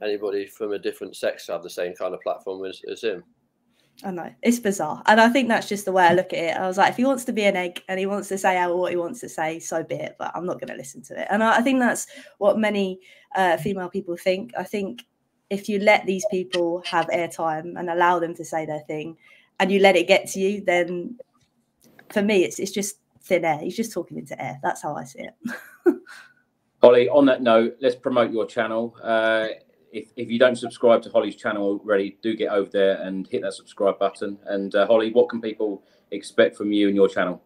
anybody from a different sex to have the same kind of platform as, as him? I know it's bizarre, and I think that's just the way I look at it. I was like, if he wants to be an egg and he wants to say what he wants to say, so be it. But I'm not going to listen to it, and I, I think that's what many uh, female people think. I think if you let these people have airtime and allow them to say their thing, and you let it get to you, then for me, it's it's just thin air. He's just talking into air. That's how I see it. <laughs> Hollie, on that note, let's promote your channel. Uh, if, if you don't subscribe to Hollie's channel already, do get over there and hit that subscribe button. And uh, Hollie, what can people expect from you and your channel?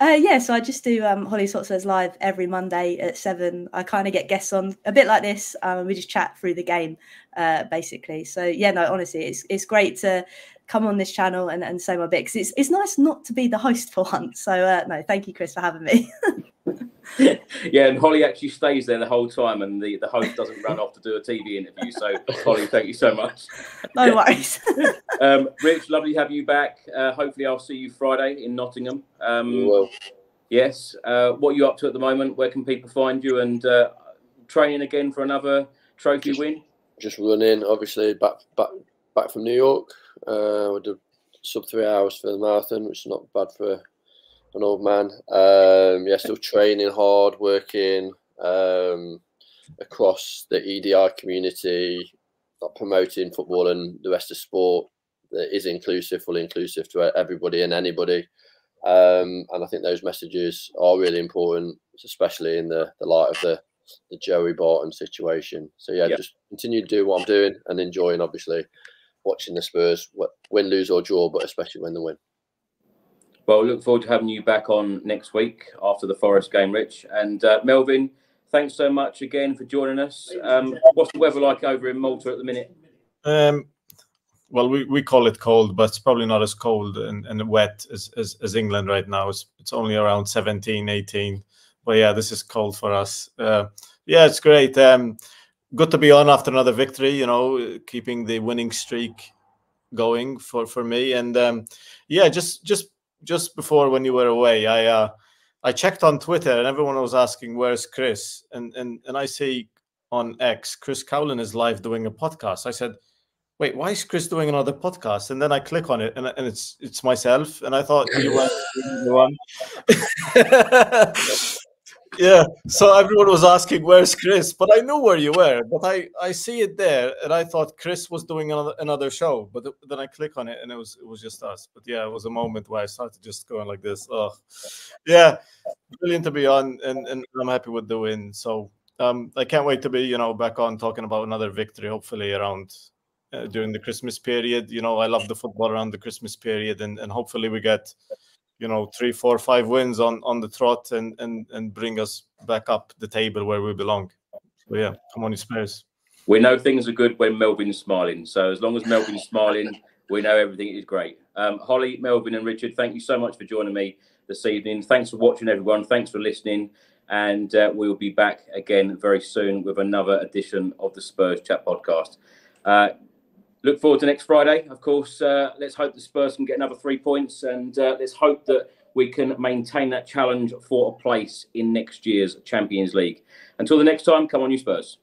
Uh, yeah, so I just do um, Hollie's Hot Spurs live every Monday at seven. I kind of get guests on a bit like this. Um, we just chat through the game, uh, basically. So yeah, no, honestly, it's it's great to come on this channel and, and say my bit because it's it's nice not to be the host for once. So uh, no, thank you, Chris, for having me. <laughs> <laughs> yeah, and Hollie actually stays there the whole time, and the, the host doesn't run off to do a TV interview. So, <laughs> Hollie, thank you so much. no worries. <laughs> Um, Rich, lovely to have you back. Uh, hopefully, I'll see you Friday in Nottingham. Um, well, Yes. Uh, what are you up to at the moment? Where can people find you? And uh, training again for another trophy Just- win? just running, obviously back back back from New York. Uh, we did sub three hours for the marathon, which is not bad for an old man. Um, yeah, still training hard, working um, across the EDI community, promoting football and the rest of sport that is inclusive, fully inclusive to everybody and anybody. Um, and I think those messages are really important, especially in the, the light of the the Joey Barton situation. So yeah, Yep. just continue to do what I'm doing and enjoying, obviously, watching the Spurs win, lose or draw, but especially when they win. Well, look forward to having you back on next week after the Forest game, Rich. And uh, Melvyn, thanks so much again for joining us. Um, what's the weather like over in Malta at the minute? Um, well, we, we call it cold, but it's probably not as cold and, and wet as, as, as England right now. It's, it's only around 17, 18. But yeah, this is cold for us. Uh, yeah, it's great. Um, good to be on after another victory, you know, keeping the winning streak going for, for me. And um, yeah, just just just before when you were away, I uh, I checked on Twitter and everyone was asking, where's Chris? And, and, and I see on X, Chris Cowlin is live doing a podcast. I said, wait, why is Chris doing another podcast? And then I click on it, and, and it's it's myself, and I thought you <laughs> were the one. <laughs> yeah. So everyone was asking, "Where's Chris?" But I knew where you were. But I I see it there, and I thought Chris was doing another another show. But th- then I click on it, and it was it was just us. But yeah, it was a moment where I started just going like this. Oh, yeah, brilliant to be on, and and I'm happy with the win. So. Um, I can't wait to be, you know, back on talking about another victory, hopefully around uh, during the Christmas period. You know, I love the football around the Christmas period, and, and hopefully we get, you know, three, four, five wins on on the trot and and and bring us back up the table where we belong. So yeah, come on, Spurs. We know things are good when Melvyn's smiling. So as long as Melvyn's smiling, <laughs> we know everything is great. Um, Hollie, Melvyn, and Richard, thank you so much for joining me this evening. Thanks for watching, everyone. Thanks for listening. And uh, we'll be back again very soon with another edition of the Spurs Chat podcast. Uh, look forward to next Friday. Of course, uh, let's hope the Spurs can get another three points, and uh, let's hope that we can maintain that challenge for a place in next year's Champions League. Until the next time, come on, you Spurs.